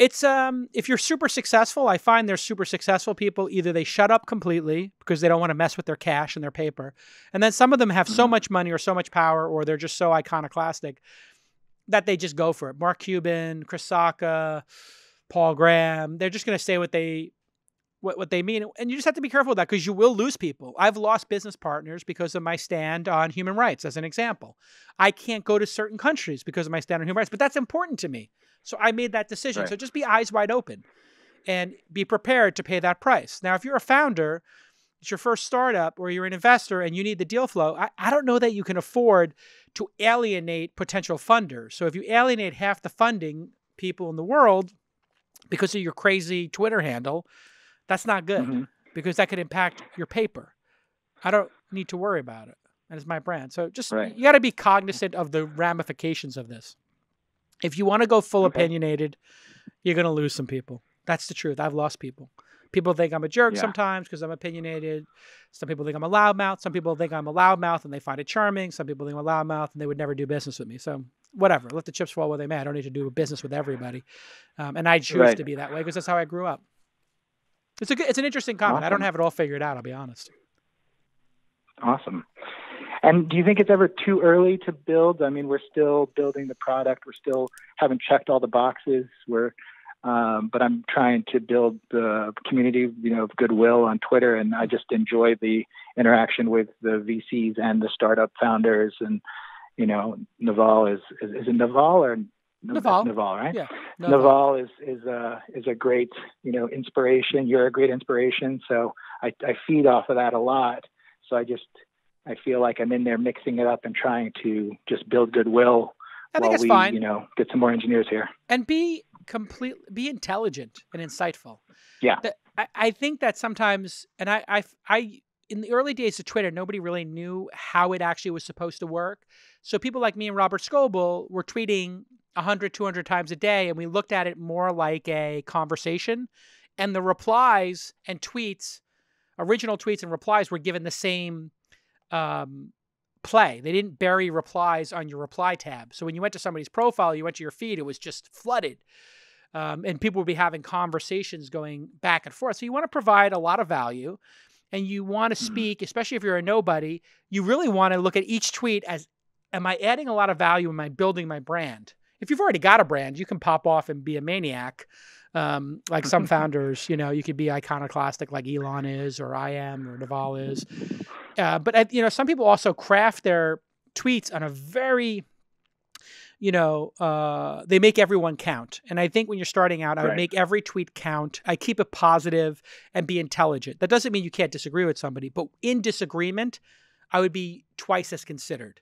it's um if you're super successful, I find there's super successful people either they shut up completely because they don't want to mess with their cash and their paper. And then some of them have so mm-hmm. much money or so much power or they're just so iconoclastic that they just go for it. Mark Cuban, Chris Sacca, Paul Graham, they're just going to say what they what, what they mean. And you just have to be careful with that because you will lose people. I've lost business partners because of my stand on human rights, as an example. I can't go to certain countries because of my stand on human rights, but that's important to me. So I made that decision. Right. So just be eyes wide open and be prepared to pay that price. Now, if you're a founder, it's your first startup or you're an investor and you need the deal flow, I, I don't know that you can afford to alienate potential funders. So if you alienate half the funding people in the world because of your crazy Twitter handle, that's not good mm-hmm. because that could impact your paper. I don't need to worry about it. And it's my brand. So just right. you got to be cognizant of the ramifications of this. If you want to go full okay. opinionated, you're going to lose some people. That's the truth. I've lost people. People think I'm a jerk yeah. sometimes because I'm opinionated. Some people think I'm a loudmouth. Some people think I'm a loudmouth and they find it charming. Some people think I'm a loudmouth and they would never do business with me. So whatever, let the chips fall where they may. I don't need to do business with everybody. Um, and I choose right. to be that way because that's how I grew up. It's a good, it's an interesting comment. Awesome. I don't have it all figured out. I'll be honest. Awesome. And do you think it's ever too early to build? I mean, we're still building the product. We're still haven't checked all the boxes. We're, um, but I'm trying to build the community, you know, of goodwill on Twitter, and I just enjoy the interaction with the VCs and the startup founders. And you know, Naval is is, is it Naval or Naval. Naval, right? Yeah. Naval. Naval is is a is a great you know inspiration. You're a great inspiration, so I, I feed off of that a lot. So I just I feel like I'm in there mixing it up and trying to just build goodwill. I think while we, fine. You know, get some more engineers here and be complete, be intelligent and insightful. Yeah. I, I think that sometimes, and I, I, I, in the early days of Twitter, nobody really knew how it actually was supposed to work. So people like me and Robert Scoble were tweeting 100, 200 times a day, and we looked at it more like a conversation. And the replies and tweets, original tweets and replies, were given the same um, play. They didn't bury replies on your reply tab. So when you went to somebody's profile, you went to your feed, it was just flooded. Um, and people would be having conversations going back and forth. So you want to provide a lot of value and you want to mm-hmm. speak, especially if you're a nobody, you really want to look at each tweet as Am I adding a lot of value? Am I building my brand? If you've already got a brand, you can pop off and be a maniac. Um, like some founders, you know, you could be iconoclastic like Elon is, or I am, or Naval is. Uh, but uh, you know, some people also craft their tweets on a very you know, uh, they make everyone count. And I think when you're starting out, I would right. make every tweet count. I keep it positive and be intelligent. That doesn't mean you can't disagree with somebody, but in disagreement, I would be twice as considered.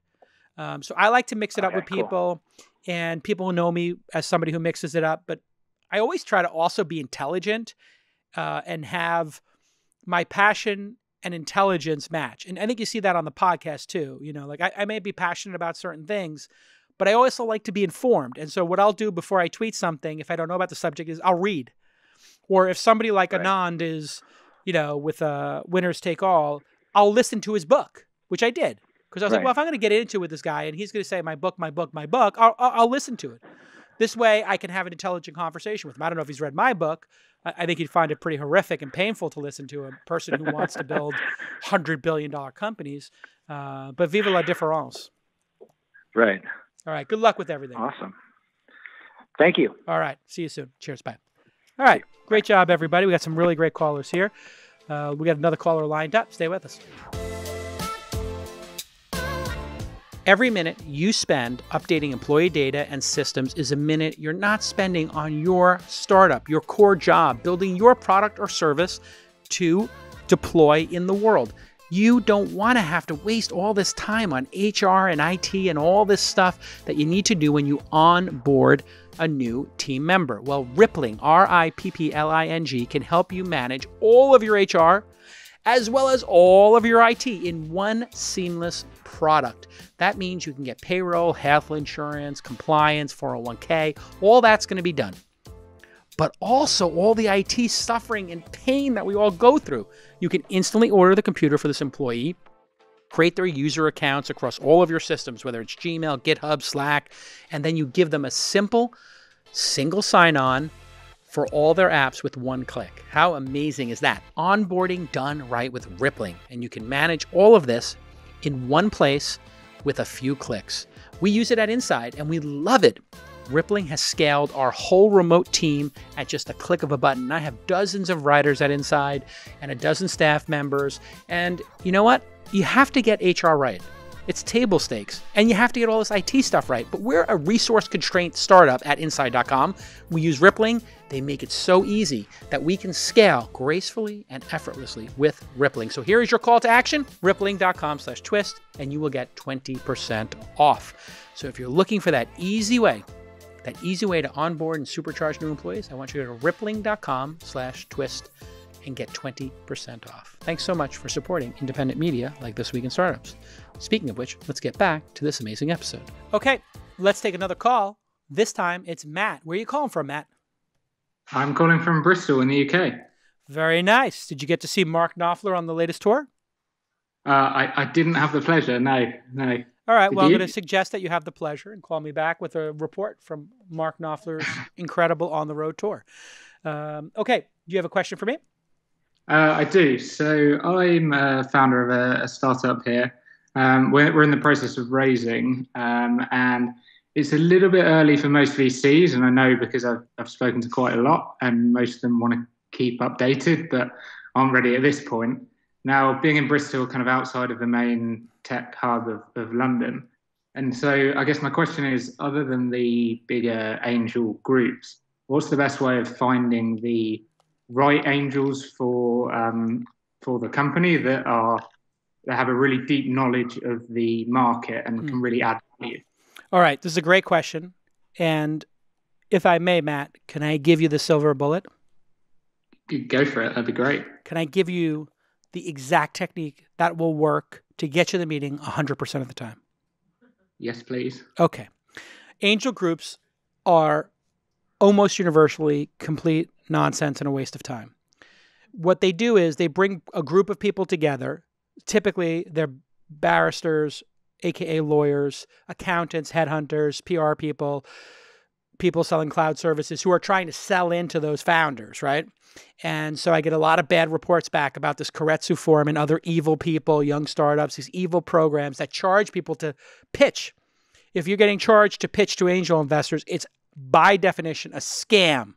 Um, so I like to mix it okay, up with people. Cool and people know me as somebody who mixes it up. But I always try to also be intelligent uh, and have my passion and intelligence match. And I think you see that on the podcast too. You know, like I, I may be passionate about certain things, but I also like to be informed. And so what I'll do before I tweet something, if I don't know about the subject, is I'll read. Or if somebody like Right. Anand is, you know, with uh, winners take all, I'll listen to his book, which I did because I was like, well, if I'm going to get into it with this guy and he's going to say my book, my book, my book, I'll, I'll, I'll listen to it. This way, I can have an intelligent conversation with him. I don't know if he's read my book. I, I think he'd find it pretty horrific and painful to listen to a person who wants to build hundred billion dollar companies. Uh, but vive la différence. Right. All right. Good luck with everything. Awesome. Thank you. All right. See you soon. Cheers. Bye. All right. Great job, everybody. We got some really great callers here. Uh, we got another caller lined up. Stay with us. Every minute you spend updating employee data and systems is a minute you're not spending on your startup, your core job, building your product or service to deploy in the world. You don't want to have to waste all this time on HR and IT and all this stuff that you need to do when you onboard a new team member. Well, Rippling, R I P P L I N G, can help you manage all of your HR as well as all of your IT in one seamless product. That means you can get payroll, health insurance, compliance, 401k, all that's going to be done. But also all the IT suffering and pain that we all go through. You can instantly order the computer for this employee, create their user accounts across all of your systems, whether it's Gmail, GitHub, Slack, and then you give them a simple single sign on for all their apps with one click. How amazing is that? Onboarding done right with Rippling, and you can manage all of this in one place with a few clicks. We use it at Inside and we love it. Rippling has scaled our whole remote team at just a click of a button. I have dozens of writers at Inside and a dozen staff members. And you know what? You have to get HR right. It's table stakes, and you have to get all this IT stuff right. But we're a resource constraint startup at Inside.com. We use Rippling. They make it so easy that we can scale gracefully and effortlessly with Rippling. So here is your call to action: rippling.com slash twist, and you will get 20% off. So if you're looking for that easy way, that easy way to onboard and supercharge new employees, I want you to go to rippling.com slash twist and get 20% off. Thanks so much for supporting independent media like This Week in Startups. Speaking of which, let's get back to this amazing episode. Okay, let's take another call. This time it's Matt. Where are you calling from, Matt? I'm calling from Bristol in the UK. Very nice. Did you get to see Mark Knopfler on the latest tour? Uh, I, I didn't have the pleasure. No, no. All right. Did Well, I'm going to suggest that you have the pleasure and call me back with a report from Mark Knopfler's incredible on the road tour. Um, okay. Do you have a question for me? Uh, I do. So I'm a founder of a, a startup here. Um, we're, we're in the process of raising, um, and it's a little bit early for most VCs. And I know because I've, I've spoken to quite a lot, and most of them want to keep updated, but aren't ready at this point. Now, being in Bristol, kind of outside of the main tech hub of, of London. And so I guess my question is other than the bigger angel groups, what's the best way of finding the right angels for um, for the company that are that have a really deep knowledge of the market and can hmm. really add value. All right. This is a great question. And if I may, Matt, can I give you the silver bullet? Go for it. That'd be great. Can I give you the exact technique that will work to get you the meeting 100% of the time? Yes, please. Okay. Angel groups are almost universally complete nonsense and a waste of time. What they do is they bring a group of people together. Typically, they're barristers, aka lawyers, accountants, headhunters, PR people, people selling cloud services who are trying to sell into those founders, right? And so I get a lot of bad reports back about this Keiretsu Forum and other evil people, young startups, these evil programs that charge people to pitch. If you're getting charged to pitch to angel investors, it's by definition a scam.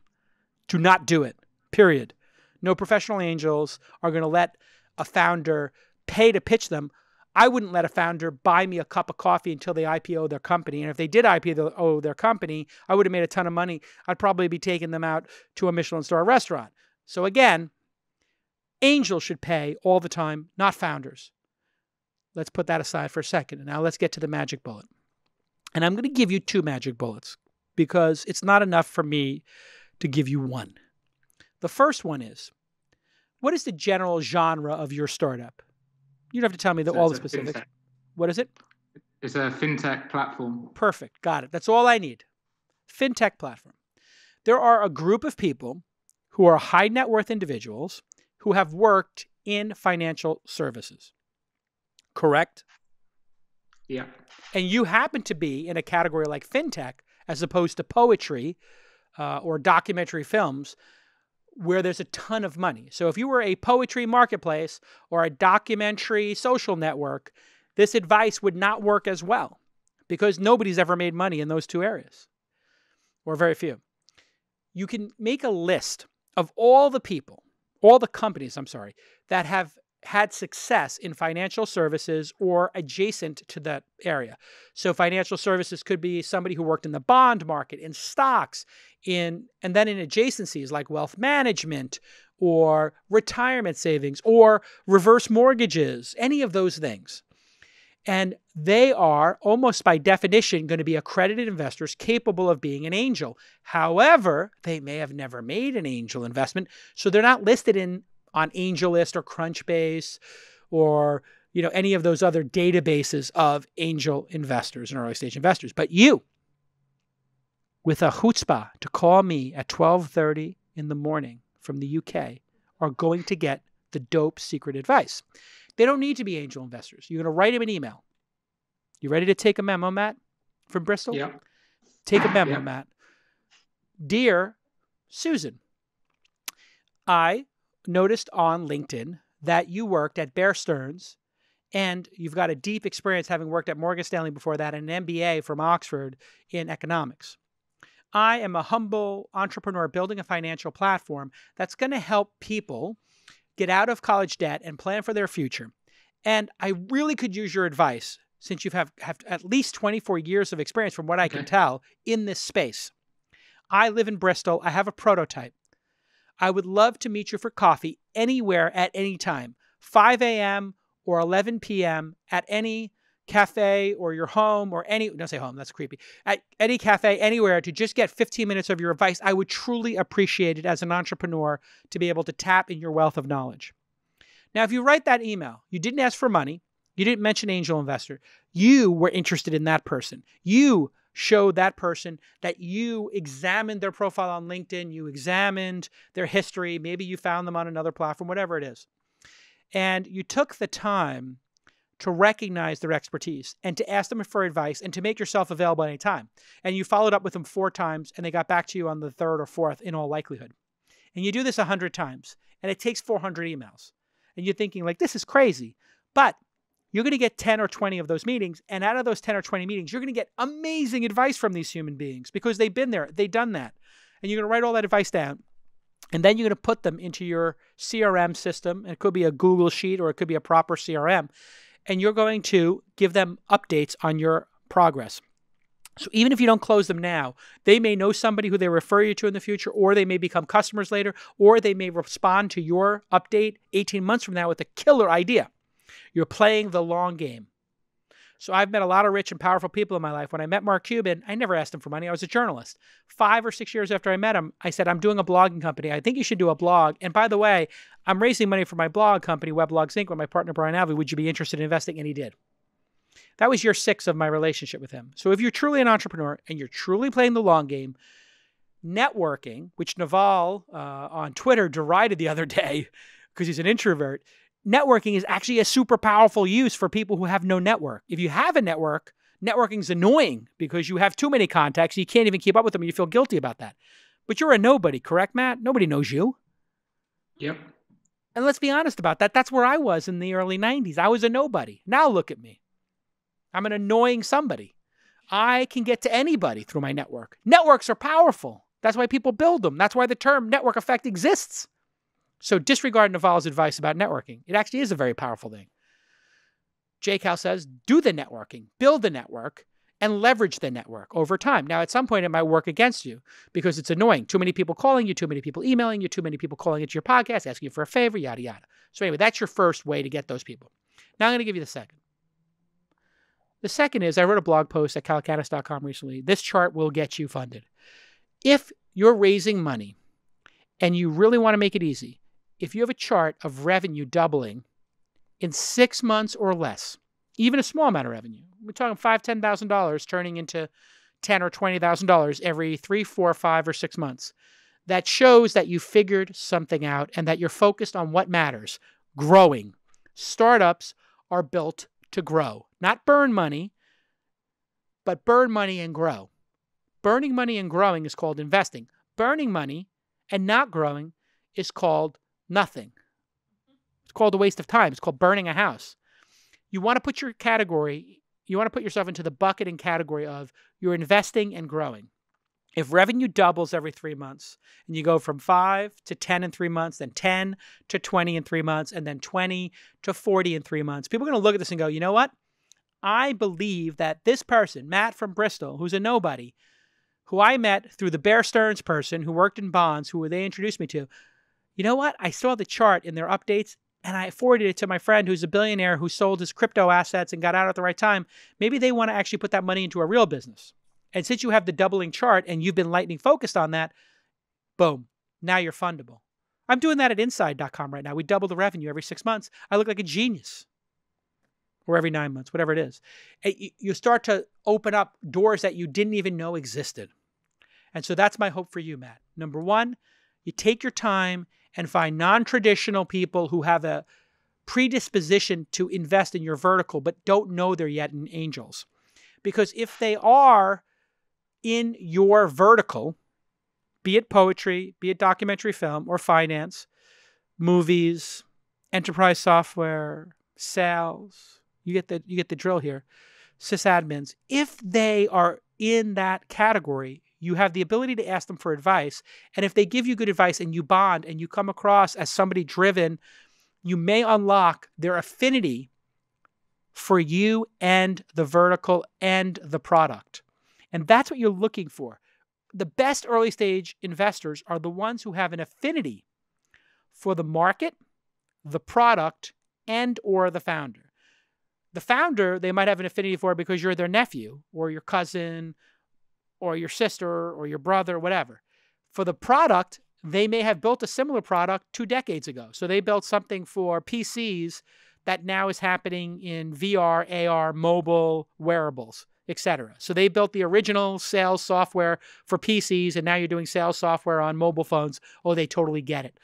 Do not do it, period. No professional angels are going to let a founder pay to pitch them. I wouldn't let a founder buy me a cup of coffee until they IPO their company. And if they did IPO their company, I would have made a ton of money. I'd probably be taking them out to a Michelin star restaurant. So again, angels should pay all the time, not founders. Let's put that aside for a second. And now let's get to the magic bullet. And I'm going to give you two magic bullets because it's not enough for me to give you one. The first one is what is the general genre of your startup? You don't have to tell me the, So all the specifics. What is it? It's a fintech platform. Perfect. Got it. That's all I need. Fintech platform. There are a group of people who are high net worth individuals who have worked in financial services. Correct? Yeah. And you happen to be in a category like fintech as opposed to poetry uh, or documentary films where there's a ton of money. So if you were a poetry marketplace or a documentary social network, this advice would not work as well because nobody's ever made money in those two areas, or very few. You can make a list of all the people, all the companies, I'm sorry, that have had success in financial services or adjacent to that area. So financial services could be somebody who worked in the bond market, in stocks, in and then in adjacencies like wealth management or retirement savings or reverse mortgages, any of those things. And they are almost by definition going to be accredited investors capable of being an angel. However, they may have never made an angel investment, so they're not listed in on AngelList or Crunchbase or you know any of those other databases of angel investors and early stage investors. But you, with a chutzpah to call me at 12:30 in the morning from the UK, are going to get the dope secret advice. They don't need to be angel investors. You're going to write them an email. You ready to take a memo, Matt, from Bristol? Yeah. Take a memo, Yeah. Matt. Dear Susan, I noticed on LinkedIn that you worked at Bear Stearns and you've got a deep experience having worked at Morgan Stanley before that and an MBA from Oxford in economics. I am a humble entrepreneur building a financial platform that's going to help people get out of college debt and plan for their future. And I really could use your advice since you have, have at least 24 years of experience, from what I can tell, in this space. I live in Bristol. I have a prototype. I would love to meet you for coffee anywhere at any time, 5 a.m. or 11 p.m. at any cafe or your home or any, don't say home, that's creepy, at any cafe, anywhere to just get 15 minutes of your advice. I would truly appreciate it as an entrepreneur to be able to tap in your wealth of knowledge. Now, if you write that email, you didn't ask for money, you didn't mention angel investor, you were interested in that person. You showed that person that you examined their profile on LinkedIn, you examined their history, maybe you found them on another platform, whatever it is. And you took the time to recognize their expertise and to ask them for advice and to make yourself available anytime. And you followed up with them four times and they got back to you on the third or fourth in all likelihood. And you do this 100 times and it takes 400 emails. And you're thinking, like, this is crazy. But you're going to get 10 or 20 of those meetings. And out of those 10 or 20 meetings, you're going to get amazing advice from these human beings because they've been there, they've done that. And you're going to write all that advice down. And then you're going to put them into your CRM system. It could be a Google Sheet or it could be a proper CRM. And you're going to give them updates on your progress. So even if you don't close them now, they may know somebody who they refer you to in the future, or they may become customers later, or they may respond to your update 18 months from now with a killer idea. You're playing the long game. So I've met a lot of rich and powerful people in my life. When I met Mark Cuban, I never asked him for money. I was a journalist. Five or six years after I met him, I said, I'm doing a blogging company. I think you should do a blog. And by the way, I'm raising money for my blog company, Weblogs Inc., with my partner Brian Alvey. Would you be interested in investing? And he did. That was year six of my relationship with him. So if you're truly an entrepreneur and you're truly playing the long game, networking, which Naval uh, on Twitter derided the other day because he's an introvert, networking is actually a super powerful use for people who have no network. If you have a network, networking is annoying because you have too many contacts. You can't even keep up with them. And you feel guilty about that. But you're a nobody, correct, Matt? Nobody knows you. Yep. And let's be honest about that. That's where I was in the early 90s. I was a nobody. Now look at me. I'm an annoying somebody. I can get to anybody through my network. Networks are powerful. That's why people build them. That's why the term network effect exists. So disregard Naval's advice about networking. It actually is a very powerful thing. JCal says, do the networking, build the network, and leverage the network over time. Now, at some point, it might work against you because it's annoying. Too many people calling you, too many people emailing you, too many people calling into your podcast, asking you for a favor, yada, yada. So, anyway, that's your first way to get those people. Now, I'm going to give you the second. The second is I wrote a blog post at calacanis.com recently. This chart will get you funded. If you're raising money and you really want to make it easy, if you have a chart of revenue doubling in six months or less, even a small amount of revenue. We're talking five, ten thousand dollars turning into ten or twenty thousand dollars every three, four, five, or six months. That shows that you figured something out and that you're focused on what matters growing. Startups are built to grow, not burn money, but burn money and grow. Burning money and growing is called investing. Burning money and not growing is called nothing. It's called a waste of time. It's called burning a house. You want to put your category, you want to put yourself into the bucket and category of you're investing and growing. If revenue doubles every three months and you go from five to 10 in three months, then 10 to 20 in three months, and then 20 to 40 in three months, people are going to look at this and go, you know what? I believe that this person, Matt from Bristol, who's a nobody, who I met through the Bear Stearns person who worked in bonds, who they introduced me to, you know what? I saw the chart in their updates and I forwarded it to my friend who's a billionaire who sold his crypto assets and got out at the right time. Maybe they want to actually put that money into a real business. And since you have the doubling chart and you've been lightning focused on that, boom, now you're fundable. I'm doing that at inside.com right now. We double the revenue every six months. I look like a genius. Or every nine months, whatever it is. You start to open up doors that you didn't even know existed. And so that's my hope for you, Matt. Number one, you take your time and find non traditional people who have a predisposition to invest in your vertical but don't know they're yet in angels. Because if they are in your vertical, be it poetry, be it documentary film or finance, movies, enterprise software, sales, you get the you get the drill here. Sysadmins, if they are in that category, you have the ability to ask them for advice. And if they give you good advice and you bond and you come across as somebody driven, you may unlock their affinity for you and the vertical and the product. And that's what you're looking for. The best early stage investors are the ones who have an affinity for the market, the product, and or the founder. The founder, they might have an affinity for because you're their nephew or your cousin or your sister or your brother, whatever. For the product, they may have built a similar product two decades ago. So they built something for PCs that now is happening in VR, AR, mobile, wearables, etc. So they built the original sales software for PCs and now you're doing sales software on mobile phones. Oh, they totally get it.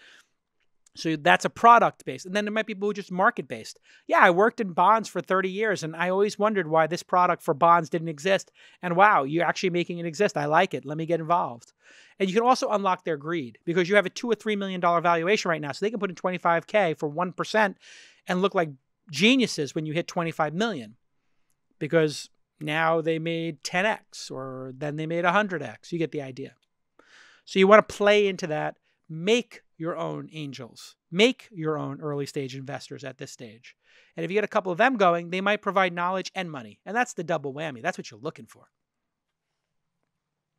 So that's a product based. And then there might be people who just market based. Yeah, I worked in bonds for 30 years and I always wondered why this product for bonds didn't exist. And wow, you're actually making it exist. I like it. Let me get involved. And you can also unlock their greed because you have a two or three million dollar valuation right now. So they can put in 25K for 1% and look like geniuses when you hit 25 million because now they made 10x or then they made 100x. You get the idea. So you want to play into that, make your own angels. Make your own early stage investors at this stage. And if you get a couple of them going, they might provide knowledge and money. And that's the double whammy. That's what you're looking for.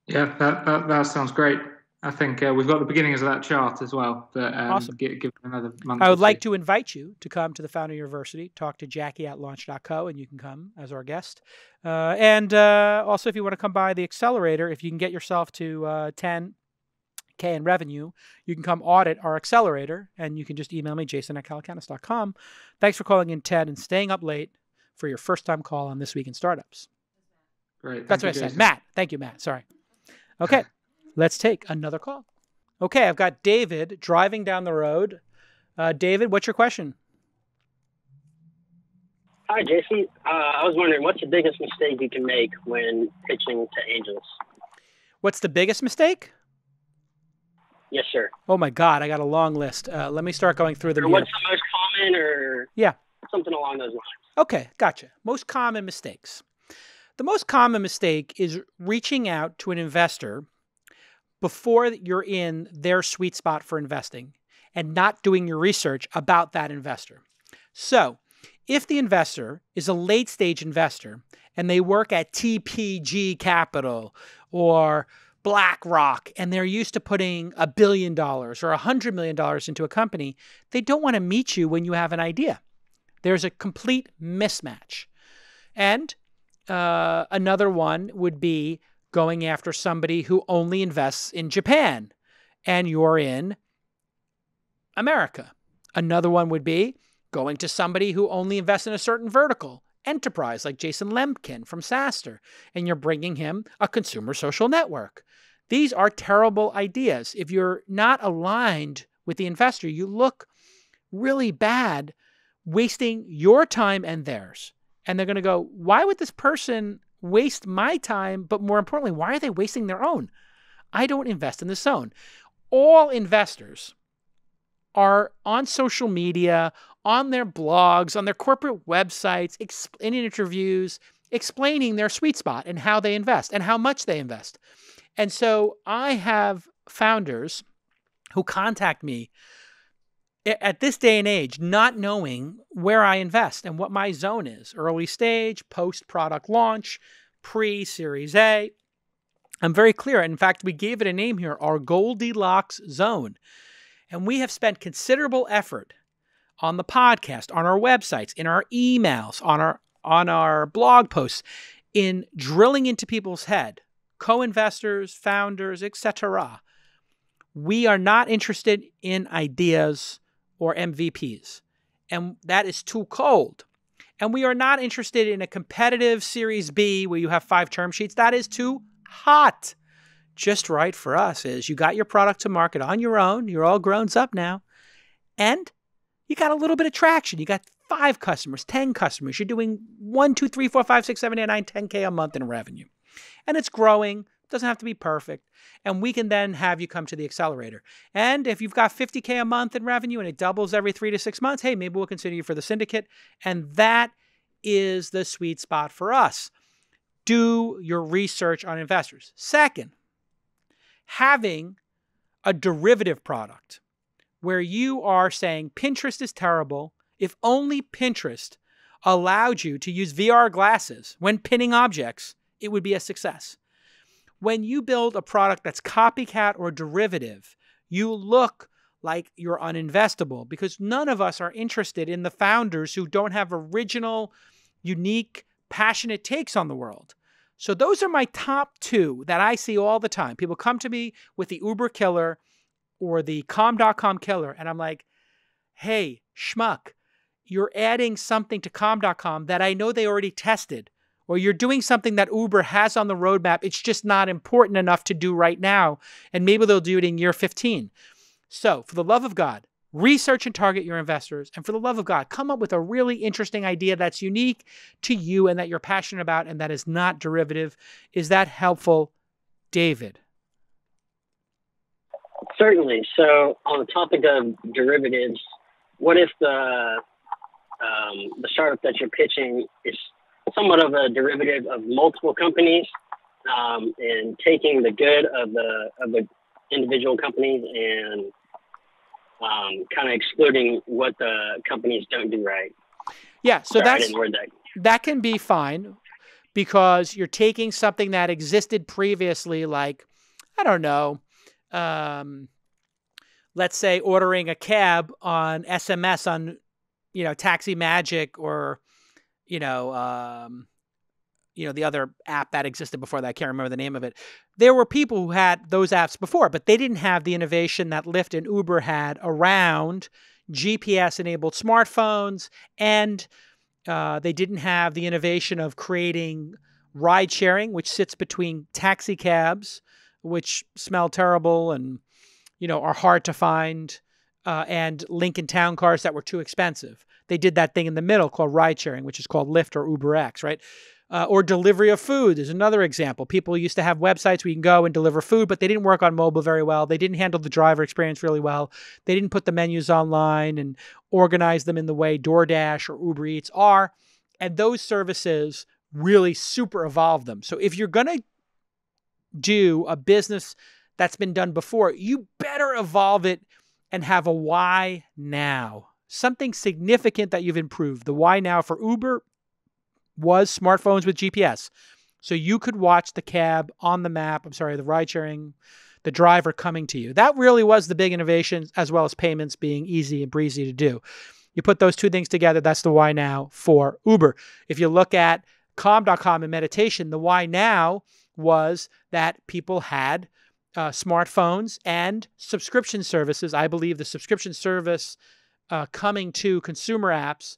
Yeah, that, that, that sounds great. I think uh, we've got the beginnings of that chart as well. Um, awesome. Give, give another month. I would like to invite you to come to the Founder University, talk to Jackie at launch.co, and you can come as our guest. Uh, and uh, also, if you want to come by the accelerator, if you can get yourself to uh, 10, K in revenue, you can come audit our accelerator and you can just email me, jason at calacanis.com. Thanks for calling in, Ted, and staying up late for your first time call on This Week in Startups. Great. That's what you, I Jason. said. Matt. Thank you, Matt. Sorry. Okay, let's take another call. Okay, I've got David driving down the road. Uh, David, what's your question? Hi, Jason. Uh, I was wondering, what's the biggest mistake you can make when pitching to angels? What's the biggest mistake? Yes, sir. Oh my God, I got a long list. Uh, let me start going through them. Or what's the most common, or Yeah. something along those lines? Okay, gotcha. Most common mistakes. The most common mistake is reaching out to an investor before you're in their sweet spot for investing and not doing your research about that investor. So, if the investor is a late stage investor and they work at TPG Capital or BlackRock and they're used to putting a billion dollars or a hundred million dollars into a company, they don't want to meet you when you have an idea. There's a complete mismatch. And uh, another one would be going after somebody who only invests in Japan and you're in America. Another one would be going to somebody who only invests in a certain vertical enterprise like Jason Lemkin from SaaStr, and you're bringing him a consumer social network. These are terrible ideas. If you're not aligned with the investor, you look really bad wasting your time and theirs. And they're going to go, why would this person waste my time? But more importantly, why are they wasting their own? I don't invest in the zone. All investors are on social media, on their blogs, on their corporate websites, in interviews, explaining their sweet spot and how they invest and how much they invest. And so I have founders who contact me at this day and age, not knowing where I invest and what my zone is early stage, post product launch, pre Series A. I'm very clear. In fact, we gave it a name here our Goldilocks zone. And we have spent considerable effort on the podcast, on our websites, in our emails, on our on our blog posts in drilling into people's head, co-investors, founders, etc. We are not interested in ideas or MVPs. And that is too cold. And we are not interested in a competitive Series B where you have five term sheets. That is too hot. Just right for us is you got your product to market on your own. You're all grown up now. And you got a little bit of traction. You got five customers, 10 customers. You're doing one, two, three, four, five, six, seven, eight, nine, 10K a month in revenue. And it's growing. Doesn't have to be perfect. And we can then have you come to the accelerator. And if you've got 50K a month in revenue and it doubles every three to six months, hey, maybe we'll consider you for the syndicate. And that is the sweet spot for us. Do your research on investors. Second, having a derivative product where you are saying Pinterest is terrible. If only Pinterest allowed you to use VR glasses when pinning objects, it would be a success when you build a product that's copycat or derivative, you look like you're uninvestable because none of us are interested in the founders who don't have original, unique, passionate takes on the world. So those are my top two that I see all the time. People come to me with the Uber killer or the calm.com killer, and I'm like, hey, schmuck, you're adding something to calm.com that I know they already tested or you're doing something that Uber has on the roadmap. It's just not important enough to do right now. And maybe they'll do it in year 15. So, for the love of God, research and target your investors. And for the love of God, come up with a really interesting idea that's unique to you and that you're passionate about and that is not derivative. Is that helpful, David? Certainly. So, on the topic of derivatives, what if the um, the startup that you're pitching is somewhat of a derivative of multiple companies um, and taking the good of the of the individual companies and um, kind of excluding what the companies don't do right. Yeah, so Sorry, that's that. that can be fine because you're taking something that existed previously, like I don't know, um, let's say ordering a cab on SMS on you know Taxi Magic or you know, um, you know, the other app that existed before that. I can't remember the name of it. There were people who had those apps before, but they didn't have the innovation that Lyft and Uber had around GPS enabled smartphones. And uh, they didn't have the innovation of creating ride sharing, which sits between taxi cabs, which smell terrible and, you know, are hard to find, uh, and Lincoln Town cars that were too expensive they did that thing in the middle called ride sharing, which is called Lyft or Uber X, right? Uh, or delivery of food is another example. People used to have websites where you can go and deliver food, but they didn't work on mobile very well. They didn't handle the driver experience really well. They didn't put the menus online and organize them in the way DoorDash or Uber Eats are. And those services really super evolved them. So if you're going to do a business that's been done before, you better evolve it and have a why now something significant that you've improved. The why now for Uber was smartphones with GPS. So you could watch the cab on the map, I'm sorry, the ride sharing, the driver coming to you. That really was the big innovation, as well as payments being easy and breezy to do. You put those two things together, that's the why now for Uber. If you look at calm.com and meditation, the why now was that people had uh, smartphones and subscription services. I believe the subscription service uh, coming to consumer apps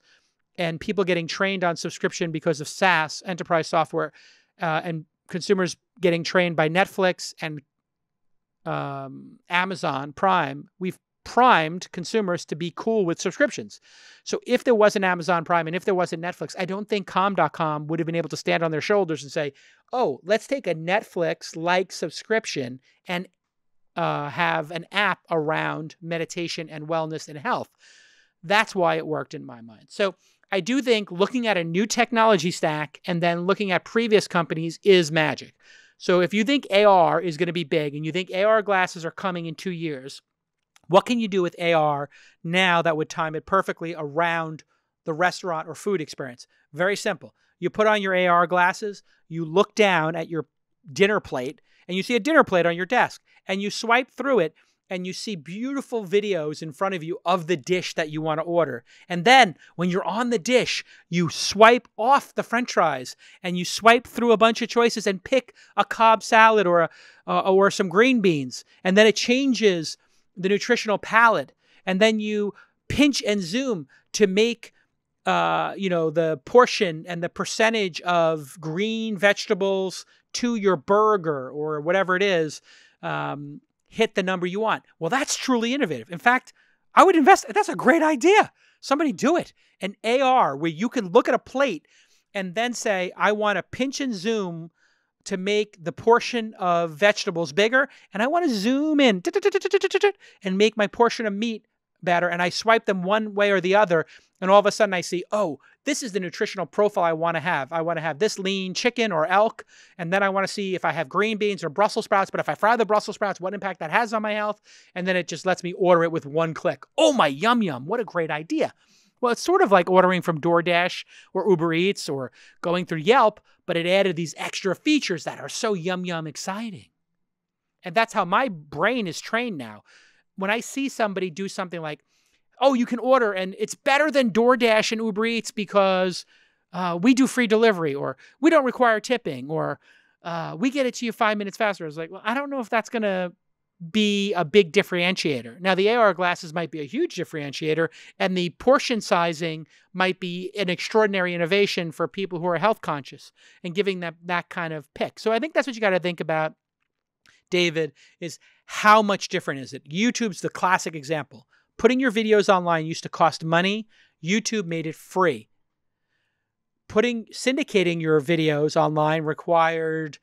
and people getting trained on subscription because of SaaS, enterprise software, uh, and consumers getting trained by Netflix and um, Amazon Prime, we've primed consumers to be cool with subscriptions. So if there wasn't Amazon Prime and if there wasn't Netflix, I don't think calm.com would have been able to stand on their shoulders and say, oh, let's take a Netflix like subscription and uh, have an app around meditation and wellness and health. That's why it worked in my mind. So I do think looking at a new technology stack and then looking at previous companies is magic. So if you think AR is going to be big and you think AR glasses are coming in two years, what can you do with AR now that would time it perfectly around the restaurant or food experience? Very simple. You put on your AR glasses, you look down at your dinner plate, and you see a dinner plate on your desk, and you swipe through it, and you see beautiful videos in front of you of the dish that you want to order. And then when you're on the dish, you swipe off the french fries and you swipe through a bunch of choices and pick a Cobb salad or a, uh, or some green beans. And then it changes the nutritional palette, and then you pinch and zoom to make uh, you know the portion and the percentage of green vegetables to your burger or whatever it is um, hit the number you want. Well, that's truly innovative. In fact, I would invest. That's a great idea. Somebody do it. An AR where you can look at a plate and then say, I want to pinch and zoom to make the portion of vegetables bigger and I want to zoom in and make my portion of meat better and I swipe them one way or the other and all of a sudden I see, oh, this is the nutritional profile I want to have. I want to have this lean chicken or elk, and then I want to see if I have green beans or Brussels sprouts. But if I fry the Brussels sprouts, what impact that has on my health? And then it just lets me order it with one click. Oh my yum yum! What a great idea! Well, it's sort of like ordering from DoorDash or Uber Eats or going through Yelp, but it added these extra features that are so yum yum exciting. And that's how my brain is trained now. When I see somebody do something like, oh, you can order and it's better than DoorDash and Uber Eats because uh, we do free delivery or we don't require tipping or uh, we get it to you five minutes faster. I was like, well, I don't know if that's going to be a big differentiator. Now, the AR glasses might be a huge differentiator, and the portion sizing might be an extraordinary innovation for people who are health conscious and giving them that kind of pick. So I think that's what you got to think about, David, is how much different is it? YouTube's the classic example. Putting your videos online used to cost money. YouTube made it free. Putting syndicating your videos online required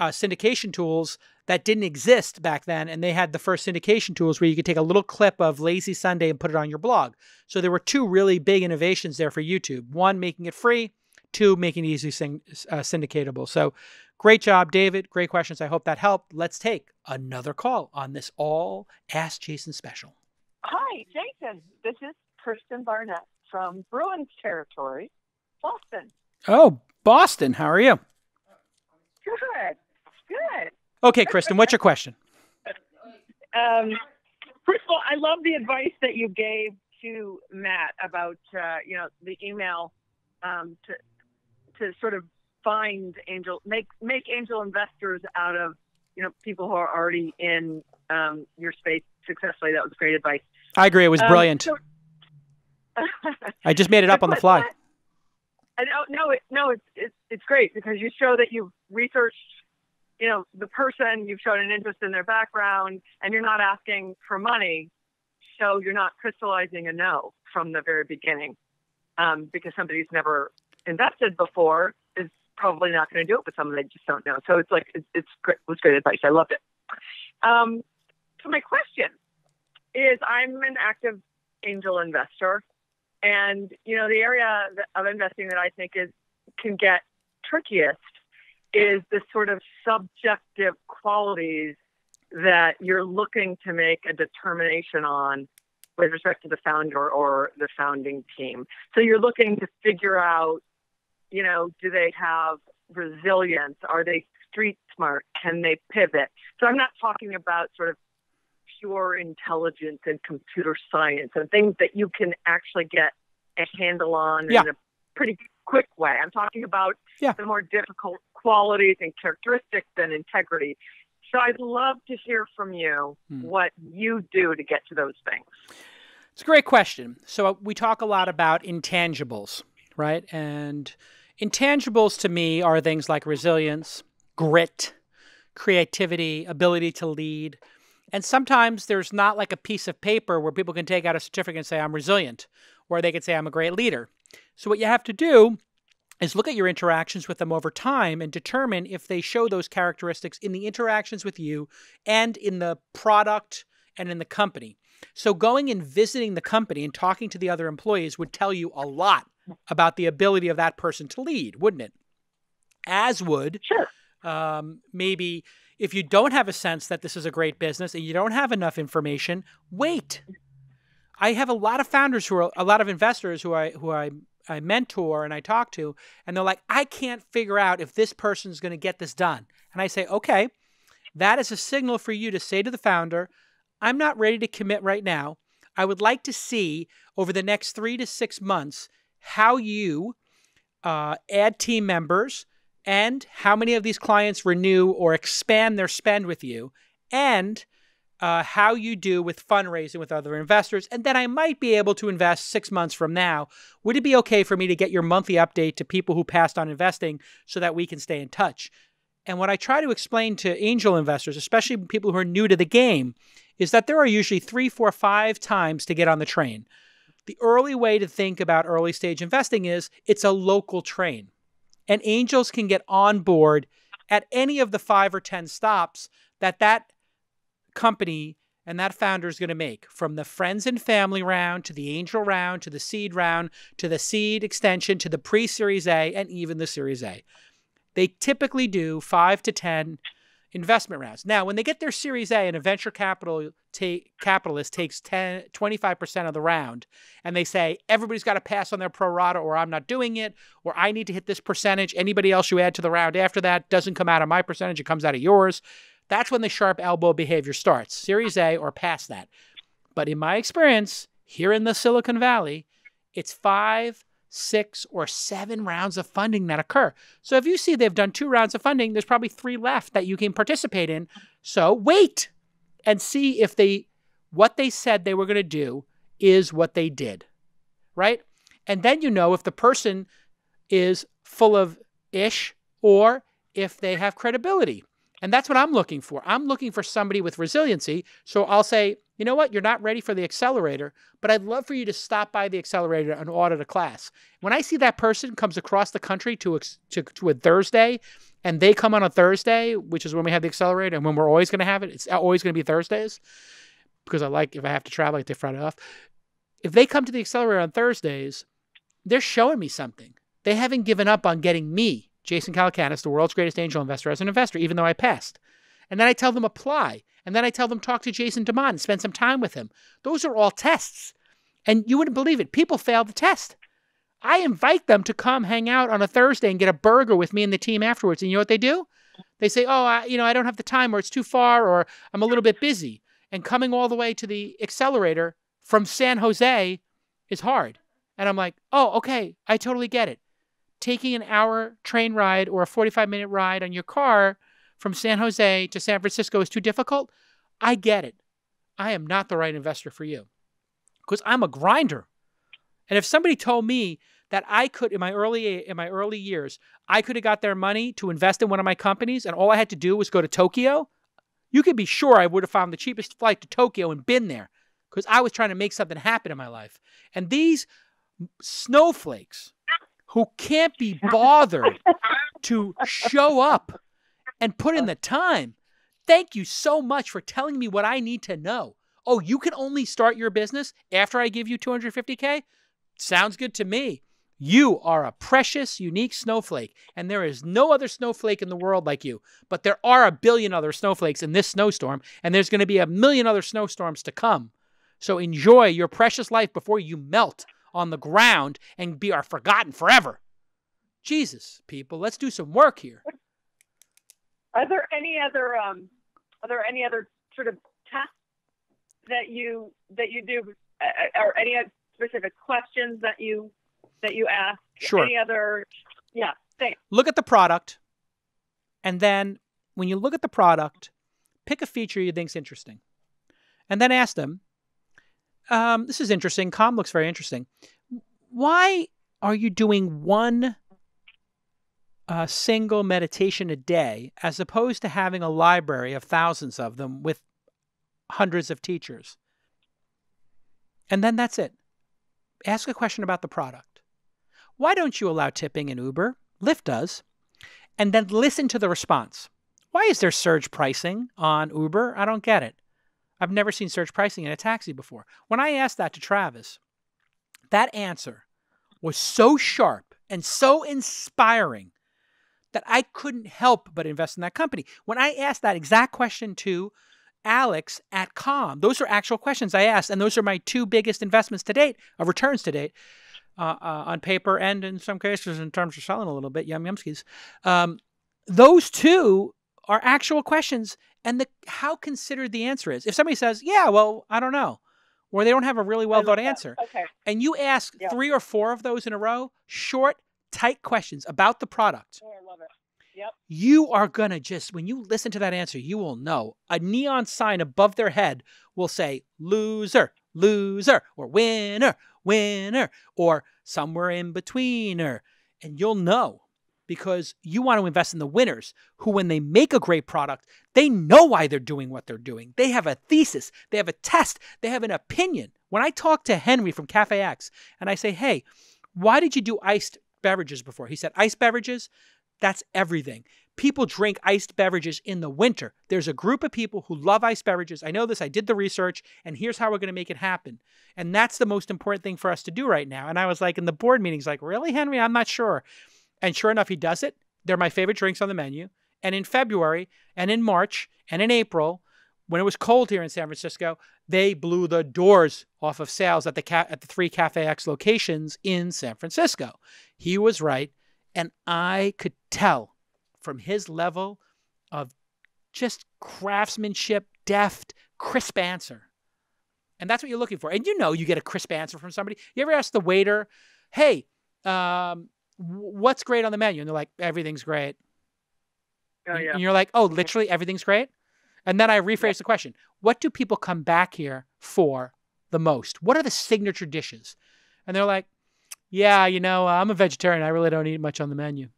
uh, syndication tools that didn't exist back then. And they had the first syndication tools where you could take a little clip of Lazy Sunday and put it on your blog. So there were two really big innovations there for YouTube one, making it free, two, making it easy uh, syndicatable. So great job, David. Great questions. I hope that helped. Let's take another call on this All Ask Jason special. Hi, Jason. This is Kirstan Barnett from Bruins territory, Boston. Oh, Boston. How are you? Good. Good. Okay, Kristen, what's your question? Um, first of all, I love the advice that you gave to Matt about uh, you know the email um, to to sort of find angel make make angel investors out of you know people who are already in um, your space successfully. That was great advice. I agree. It was um, brilliant. Um, so, I just made it up on the fly. I know, no, it, no, it's, it's it's great because you show that you've researched you know, the person, you've shown an interest in their background, and you're not asking for money. So you're not crystallizing a no from the very beginning. Um, because somebody who's never invested before is probably not going to do it with someone they just don't know. So it's like, it's, it's great, it was great advice. I loved it. Um, so my question is I'm an active angel investor. And, you know, the area of investing that I think is can get trickiest is the sort of subjective qualities that you're looking to make a determination on with respect to the founder or the founding team. So you're looking to figure out, you know, do they have resilience? Are they street smart? Can they pivot? So I'm not talking about sort of pure intelligence and computer science and things that you can actually get a handle on yeah. in a pretty quick way. I'm talking about yeah. the more difficult qualities and characteristics and integrity. So I'd love to hear from you hmm. what you do to get to those things. It's a great question. So uh, we talk a lot about intangibles, right? And intangibles to me are things like resilience, grit, creativity, ability to lead. And sometimes there's not like a piece of paper where people can take out a certificate and say, I'm resilient, or they can say, I'm a great leader. So what you have to do is look at your interactions with them over time and determine if they show those characteristics in the interactions with you and in the product and in the company. So going and visiting the company and talking to the other employees would tell you a lot about the ability of that person to lead, wouldn't it? As would sure. um, maybe if you don't have a sense that this is a great business and you don't have enough information, wait. I have a lot of founders who are a lot of investors who I who I I mentor and I talk to, and they're like, I can't figure out if this person is going to get this done. And I say, okay, that is a signal for you to say to the founder, I'm not ready to commit right now. I would like to see over the next three to six months how you uh, add team members and how many of these clients renew or expand their spend with you, and uh, how you do with fundraising with other investors. And then I might be able to invest six months from now. Would it be okay for me to get your monthly update to people who passed on investing so that we can stay in touch? And what I try to explain to angel investors, especially people who are new to the game, is that there are usually three, four, five times to get on the train. The early way to think about early stage investing is it's a local train. And angels can get on board at any of the five or 10 stops that that company and that founder is going to make from the friends and family round to the angel round to the seed round to the seed extension to the pre series A and even the series A. They typically do five to 10 investment rounds. Now, when they get their Series A and a venture capital ta- capitalist takes 10, 25% of the round and they say, everybody's got to pass on their pro rata or I'm not doing it, or I need to hit this percentage. Anybody else you add to the round after that doesn't come out of my percentage, it comes out of yours. That's when the sharp elbow behavior starts, Series A or past that. But in my experience, here in the Silicon Valley, it's five, six, or seven rounds of funding that occur. So if you see they've done two rounds of funding, there's probably three left that you can participate in. So wait and see if they what they said they were going to do is what they did. Right? And then you know if the person is full of ish or if they have credibility. And that's what I'm looking for. I'm looking for somebody with resiliency. So I'll say, you know what, you're not ready for the accelerator, but I'd love for you to stop by the accelerator and audit a class. When I see that person comes across the country to, to, to a Thursday and they come on a Thursday, which is when we have the accelerator and when we're always going to have it, it's always going to be Thursdays because I like, if I have to travel, I take Friday off. If they come to the accelerator on Thursdays, they're showing me something. They haven't given up on getting me Jason Calacanis, the world's greatest angel investor, as an investor, even though I passed. And then I tell them apply. And then I tell them talk to Jason DeMont spend some time with him. Those are all tests. And you wouldn't believe it. People fail the test. I invite them to come hang out on a Thursday and get a burger with me and the team afterwards. And you know what they do? They say, oh, I, you know, I don't have the time or it's too far or I'm a little bit busy. And coming all the way to the accelerator from San Jose is hard. And I'm like, oh, okay, I totally get it taking an hour train ride or a 45 minute ride on your car from San Jose to San Francisco is too difficult, I get it. I am not the right investor for you because I'm a grinder. And if somebody told me that I could in my early in my early years, I could have got their money to invest in one of my companies and all I had to do was go to Tokyo, you could be sure I would have found the cheapest flight to Tokyo and been there because I was trying to make something happen in my life. And these snowflakes who can't be bothered to show up and put in uh. the time. Thank you so much for telling me what I need to know. Oh, you can only start your business after I give you 250K? Sounds good to me. You are a precious, unique snowflake, and there is no other snowflake in the world like you. But there are a billion other snowflakes in this snowstorm, and there's going to be a million other snowstorms to come. So enjoy your precious life before you melt on the ground and be are forgotten forever. Jesus, people, let's do some work here. Are there any other um, are there any other sort of tests that you that you do, uh, or any specific questions that you that you ask? Sure. Any other? Yeah. Thanks. Look at the product, and then when you look at the product, pick a feature you think's interesting, and then ask them, um, this is interesting. Calm looks very interesting. Why are you doing one uh, single meditation a day as opposed to having a library of thousands of them with hundreds of teachers? And then that's it. Ask a question about the product. Why don't you allow tipping in Uber? Lyft does. And then listen to the response. Why is there surge pricing on Uber? I don't get it. I've never seen surge pricing in a taxi before. When I asked that to Travis, that answer was so sharp and so inspiring that I couldn't help but invest in that company. When I asked that exact question to Alex at Calm, those are actual questions I asked, and those are my two biggest investments to date, of returns to date, uh, uh, on paper and in some cases in terms of selling a little bit, yum yumskis. Um, those two are actual questions, and the how considered the answer is. If somebody says, "Yeah, well, I don't know," or they don't have a really well thought answer, Okay. and you ask Yeah. three or four of those in a row, short, tight questions about the product, it. Yep. you are going to just, when you listen to that answer, you will know a neon sign above their head will say loser, loser, or winner, winner, or somewhere in betweener. And you'll know because you want to invest in the winners who, when they make a great product, they know why they're doing what they're doing. They have a thesis, they have a test, they have an opinion. When I talk to Henry from Cafe X and I say, hey, why did you do iced beverages before? He said, iced beverages, that's everything. People drink iced beverages in the winter. There's a group of people who love iced beverages. I know this, I did the research, and here's how we're going to make it happen. And that's the most important thing for us to do right now. And I was like, in the board meetings, like, really, Henry? I'm not sure. And sure enough, he does it. They're my favorite drinks on the menu. And in February, and in March, and in April, when it was cold here in San Francisco, they blew the doors off of sales at the ca- at the three Cafe X locations in San Francisco. He was right, and I could tell from his level of just craftsmanship, deft, crisp answer. And that's what you're looking for. And you know you get a crisp answer from somebody. You ever ask the waiter, "Hey, um, what's great on the menu?" And they're like, "Everything's great." Oh, yeah. And you're like, "Oh, literally everything's great." And then I rephrase the question: What do people come back here for the most? What are the signature dishes? And they're like, "Yeah, you know, I'm a vegetarian. I really don't eat much on the menu."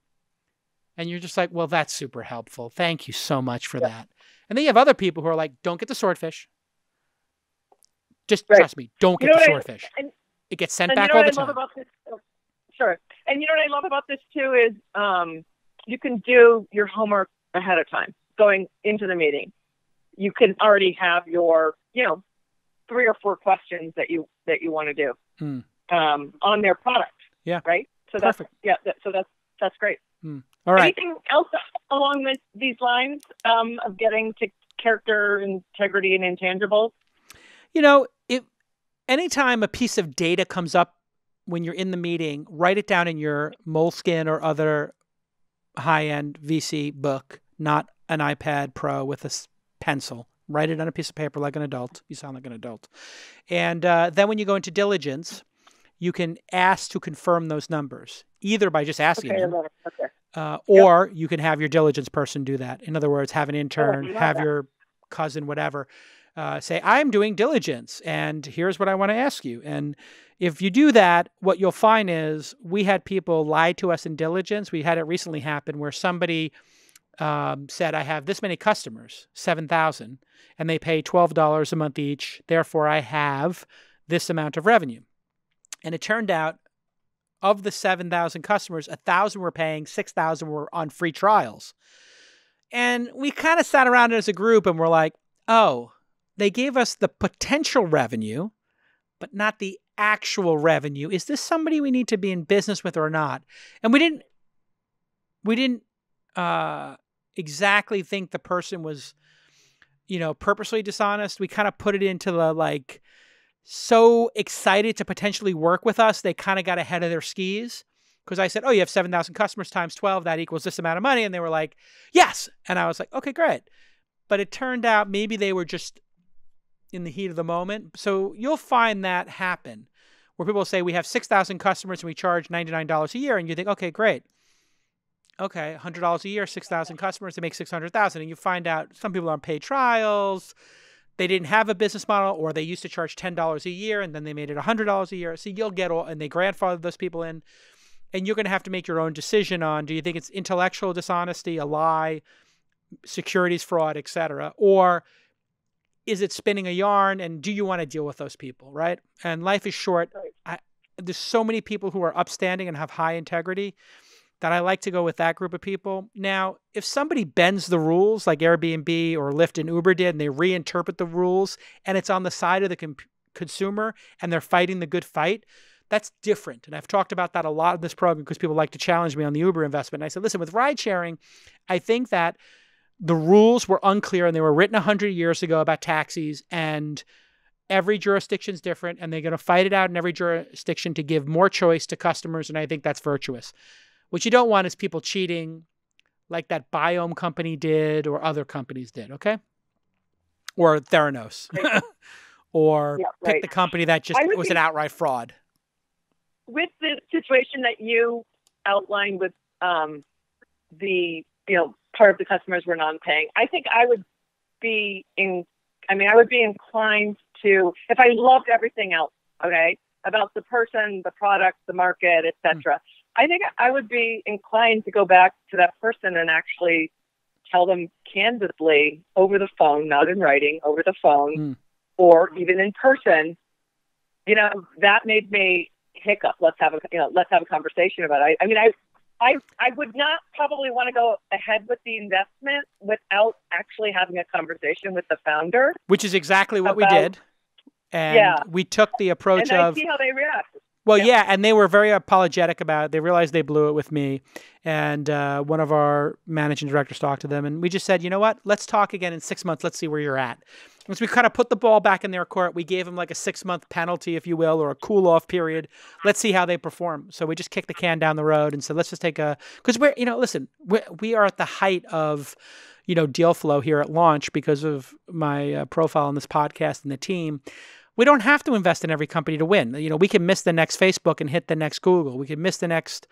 And you're just like, "Well, that's super helpful. Thank you so much for that." And then you have other people who are like, "Don't get the swordfish. Just Right. trust me, don't You get the what I- swordfish. and- it gets sent back all the time." this? oh, sure. And you know what I love about this too is um, you can do your homework ahead of time, going into the meeting. You can already have your, you know, three or four questions that you that you want to do Hmm. Um, on their product. Yeah. Right. So that's Perfect. yeah. That, so that's that's great. All right. Anything else along this, these lines um, of getting to character integrity and intangibles? You know, if anytime a piece of data comes up when you're in the meeting, write it down in your Moleskine or other high-end VC book, not an iPad Pro with a pencil. Write it on a piece of paper like an adult. You sound like an adult. And uh, then when you go into diligence, you can ask to confirm those numbers, either by just asking Okay. Them. Okay. uh, or you can have your diligence person do that. In other words, have an intern, love have that. your cousin, whatever, uh, say, I'm doing diligence and here's what I want to ask you. And if you do that, what you'll find is we had people lie to us in diligence. We had it recently happen where somebody um, said, I have this many customers, 7,000, and they pay $12 a month each. Therefore, I have this amount of revenue. And it turned out of the 7,000 customers, 1,000 were paying, 6,000 were on free trials. And we kind of sat around as a group and we're like, oh, they gave us the potential revenue, but not the actual revenue. Is this somebody we need to be in business with or not? And we didn't, we didn't uh, exactly think the person was, you know, purposely dishonest. We kind of put it into the like, so excited to potentially work with us, they kind of got ahead of their skis. Because I said, Oh, you have 7,000 customers times 12, that equals this amount of money. And they were like, Yes. And I was like, Okay, great. But it turned out maybe they were just in the heat of the moment. So you'll find that happen where people say, We have 6,000 customers and we charge $99 a year. And you think, Okay, great. Okay, $100 a year, 6,000 customers, they make 600,000. And you find out some people are on paid trials they didn't have a business model or they used to charge $10 a year and then they made it $100 a year. So you'll get all, and they grandfather those people in. And you're going to have to make your own decision on do you think it's intellectual dishonesty, a lie, securities fraud, et cetera, or is it spinning a yarn and do you want to deal with those people, right? And life is short. I, there's so many people who are upstanding and have high integrity that I like to go with that group of people. Now, if somebody bends the rules like Airbnb or Lyft and Uber did and they reinterpret the rules and it's on the side of the com- consumer and they're fighting the good fight, that's different. And I've talked about that a lot in this program because people like to challenge me on the Uber investment. And I said, listen, with ride sharing, I think that the rules were unclear and they were written 100 years ago about taxis and every jurisdiction is different and they're going to fight it out in every jurisdiction to give more choice to customers and i think that's virtuous what you don't want is people cheating like that uBiome company did or other companies did okay or theranos or Yeah, pick right. the company that just was be- an outright fraud with the situation that you outlined with um, the you know part of the customers were non-paying, I think I would be in. I mean, I would be inclined to if I loved everything else, okay, about the person, the product, the market, etc. I think I would be inclined to go back to that person and actually tell them candidly over the phone, not in writing, over the phone, Mm. or even in person. You know, that made me hiccup. Let's have a you know, let's have a conversation about it. I, I mean, I, I, I would not probably want to go ahead with the investment without actually having a conversation with the founder. which is exactly what we did and Yeah. we took the approach and of see how they react. Well, Yeah. yeah. and they were very apologetic about it. They realized they blew it with me, and uh, one of our managing directors talked to them, and we just said, you know what? Let's talk again in six months. Let's see where you're at. Once we kind of put the ball back in their court, we gave them like a six month penalty, if you will, or a cool off period. Let's see how they perform. So we just kicked the can down the road and said, let's just take a because we're you know listen, we we are at the height of you know deal flow here at launch because of my uh, profile on this podcast and the team we don't have to invest in every company to win. You know, we can miss the next Facebook and hit the next Google. We can miss the next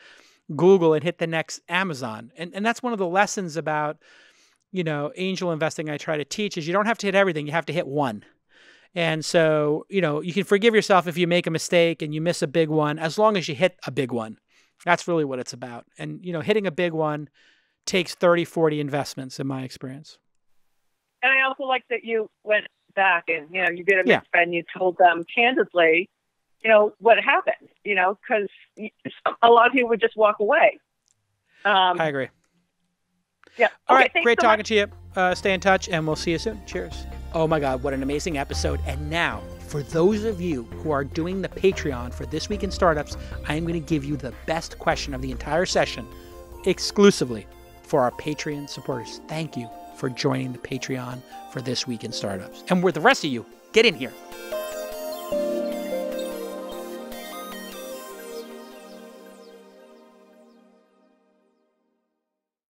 Google and hit the next Amazon. And and that's one of the lessons about, you know, angel investing I try to teach is you don't have to hit everything. You have to hit one. And so, you know, you can forgive yourself if you make a mistake and you miss a big one as long as you hit a big one. That's really what it's about. And you know, hitting a big one takes 30, 40 investments in my experience. And I also like that you went back and you know you did a Yeah. and you told them candidly, you know what happened. You know because a lot of people would just walk away. Um, I agree. yeah. All Okay, right, great so much. talking to you. Uh, stay in touch, and we'll see you soon. Cheers. Oh my God, what an amazing episode! And now, for those of you who are doing the Patreon for this week in startups, I am going to give you the best question of the entire session, exclusively for our Patreon supporters. Thank you for joining the Patreon for this week in startups, and with the rest of you, get in here.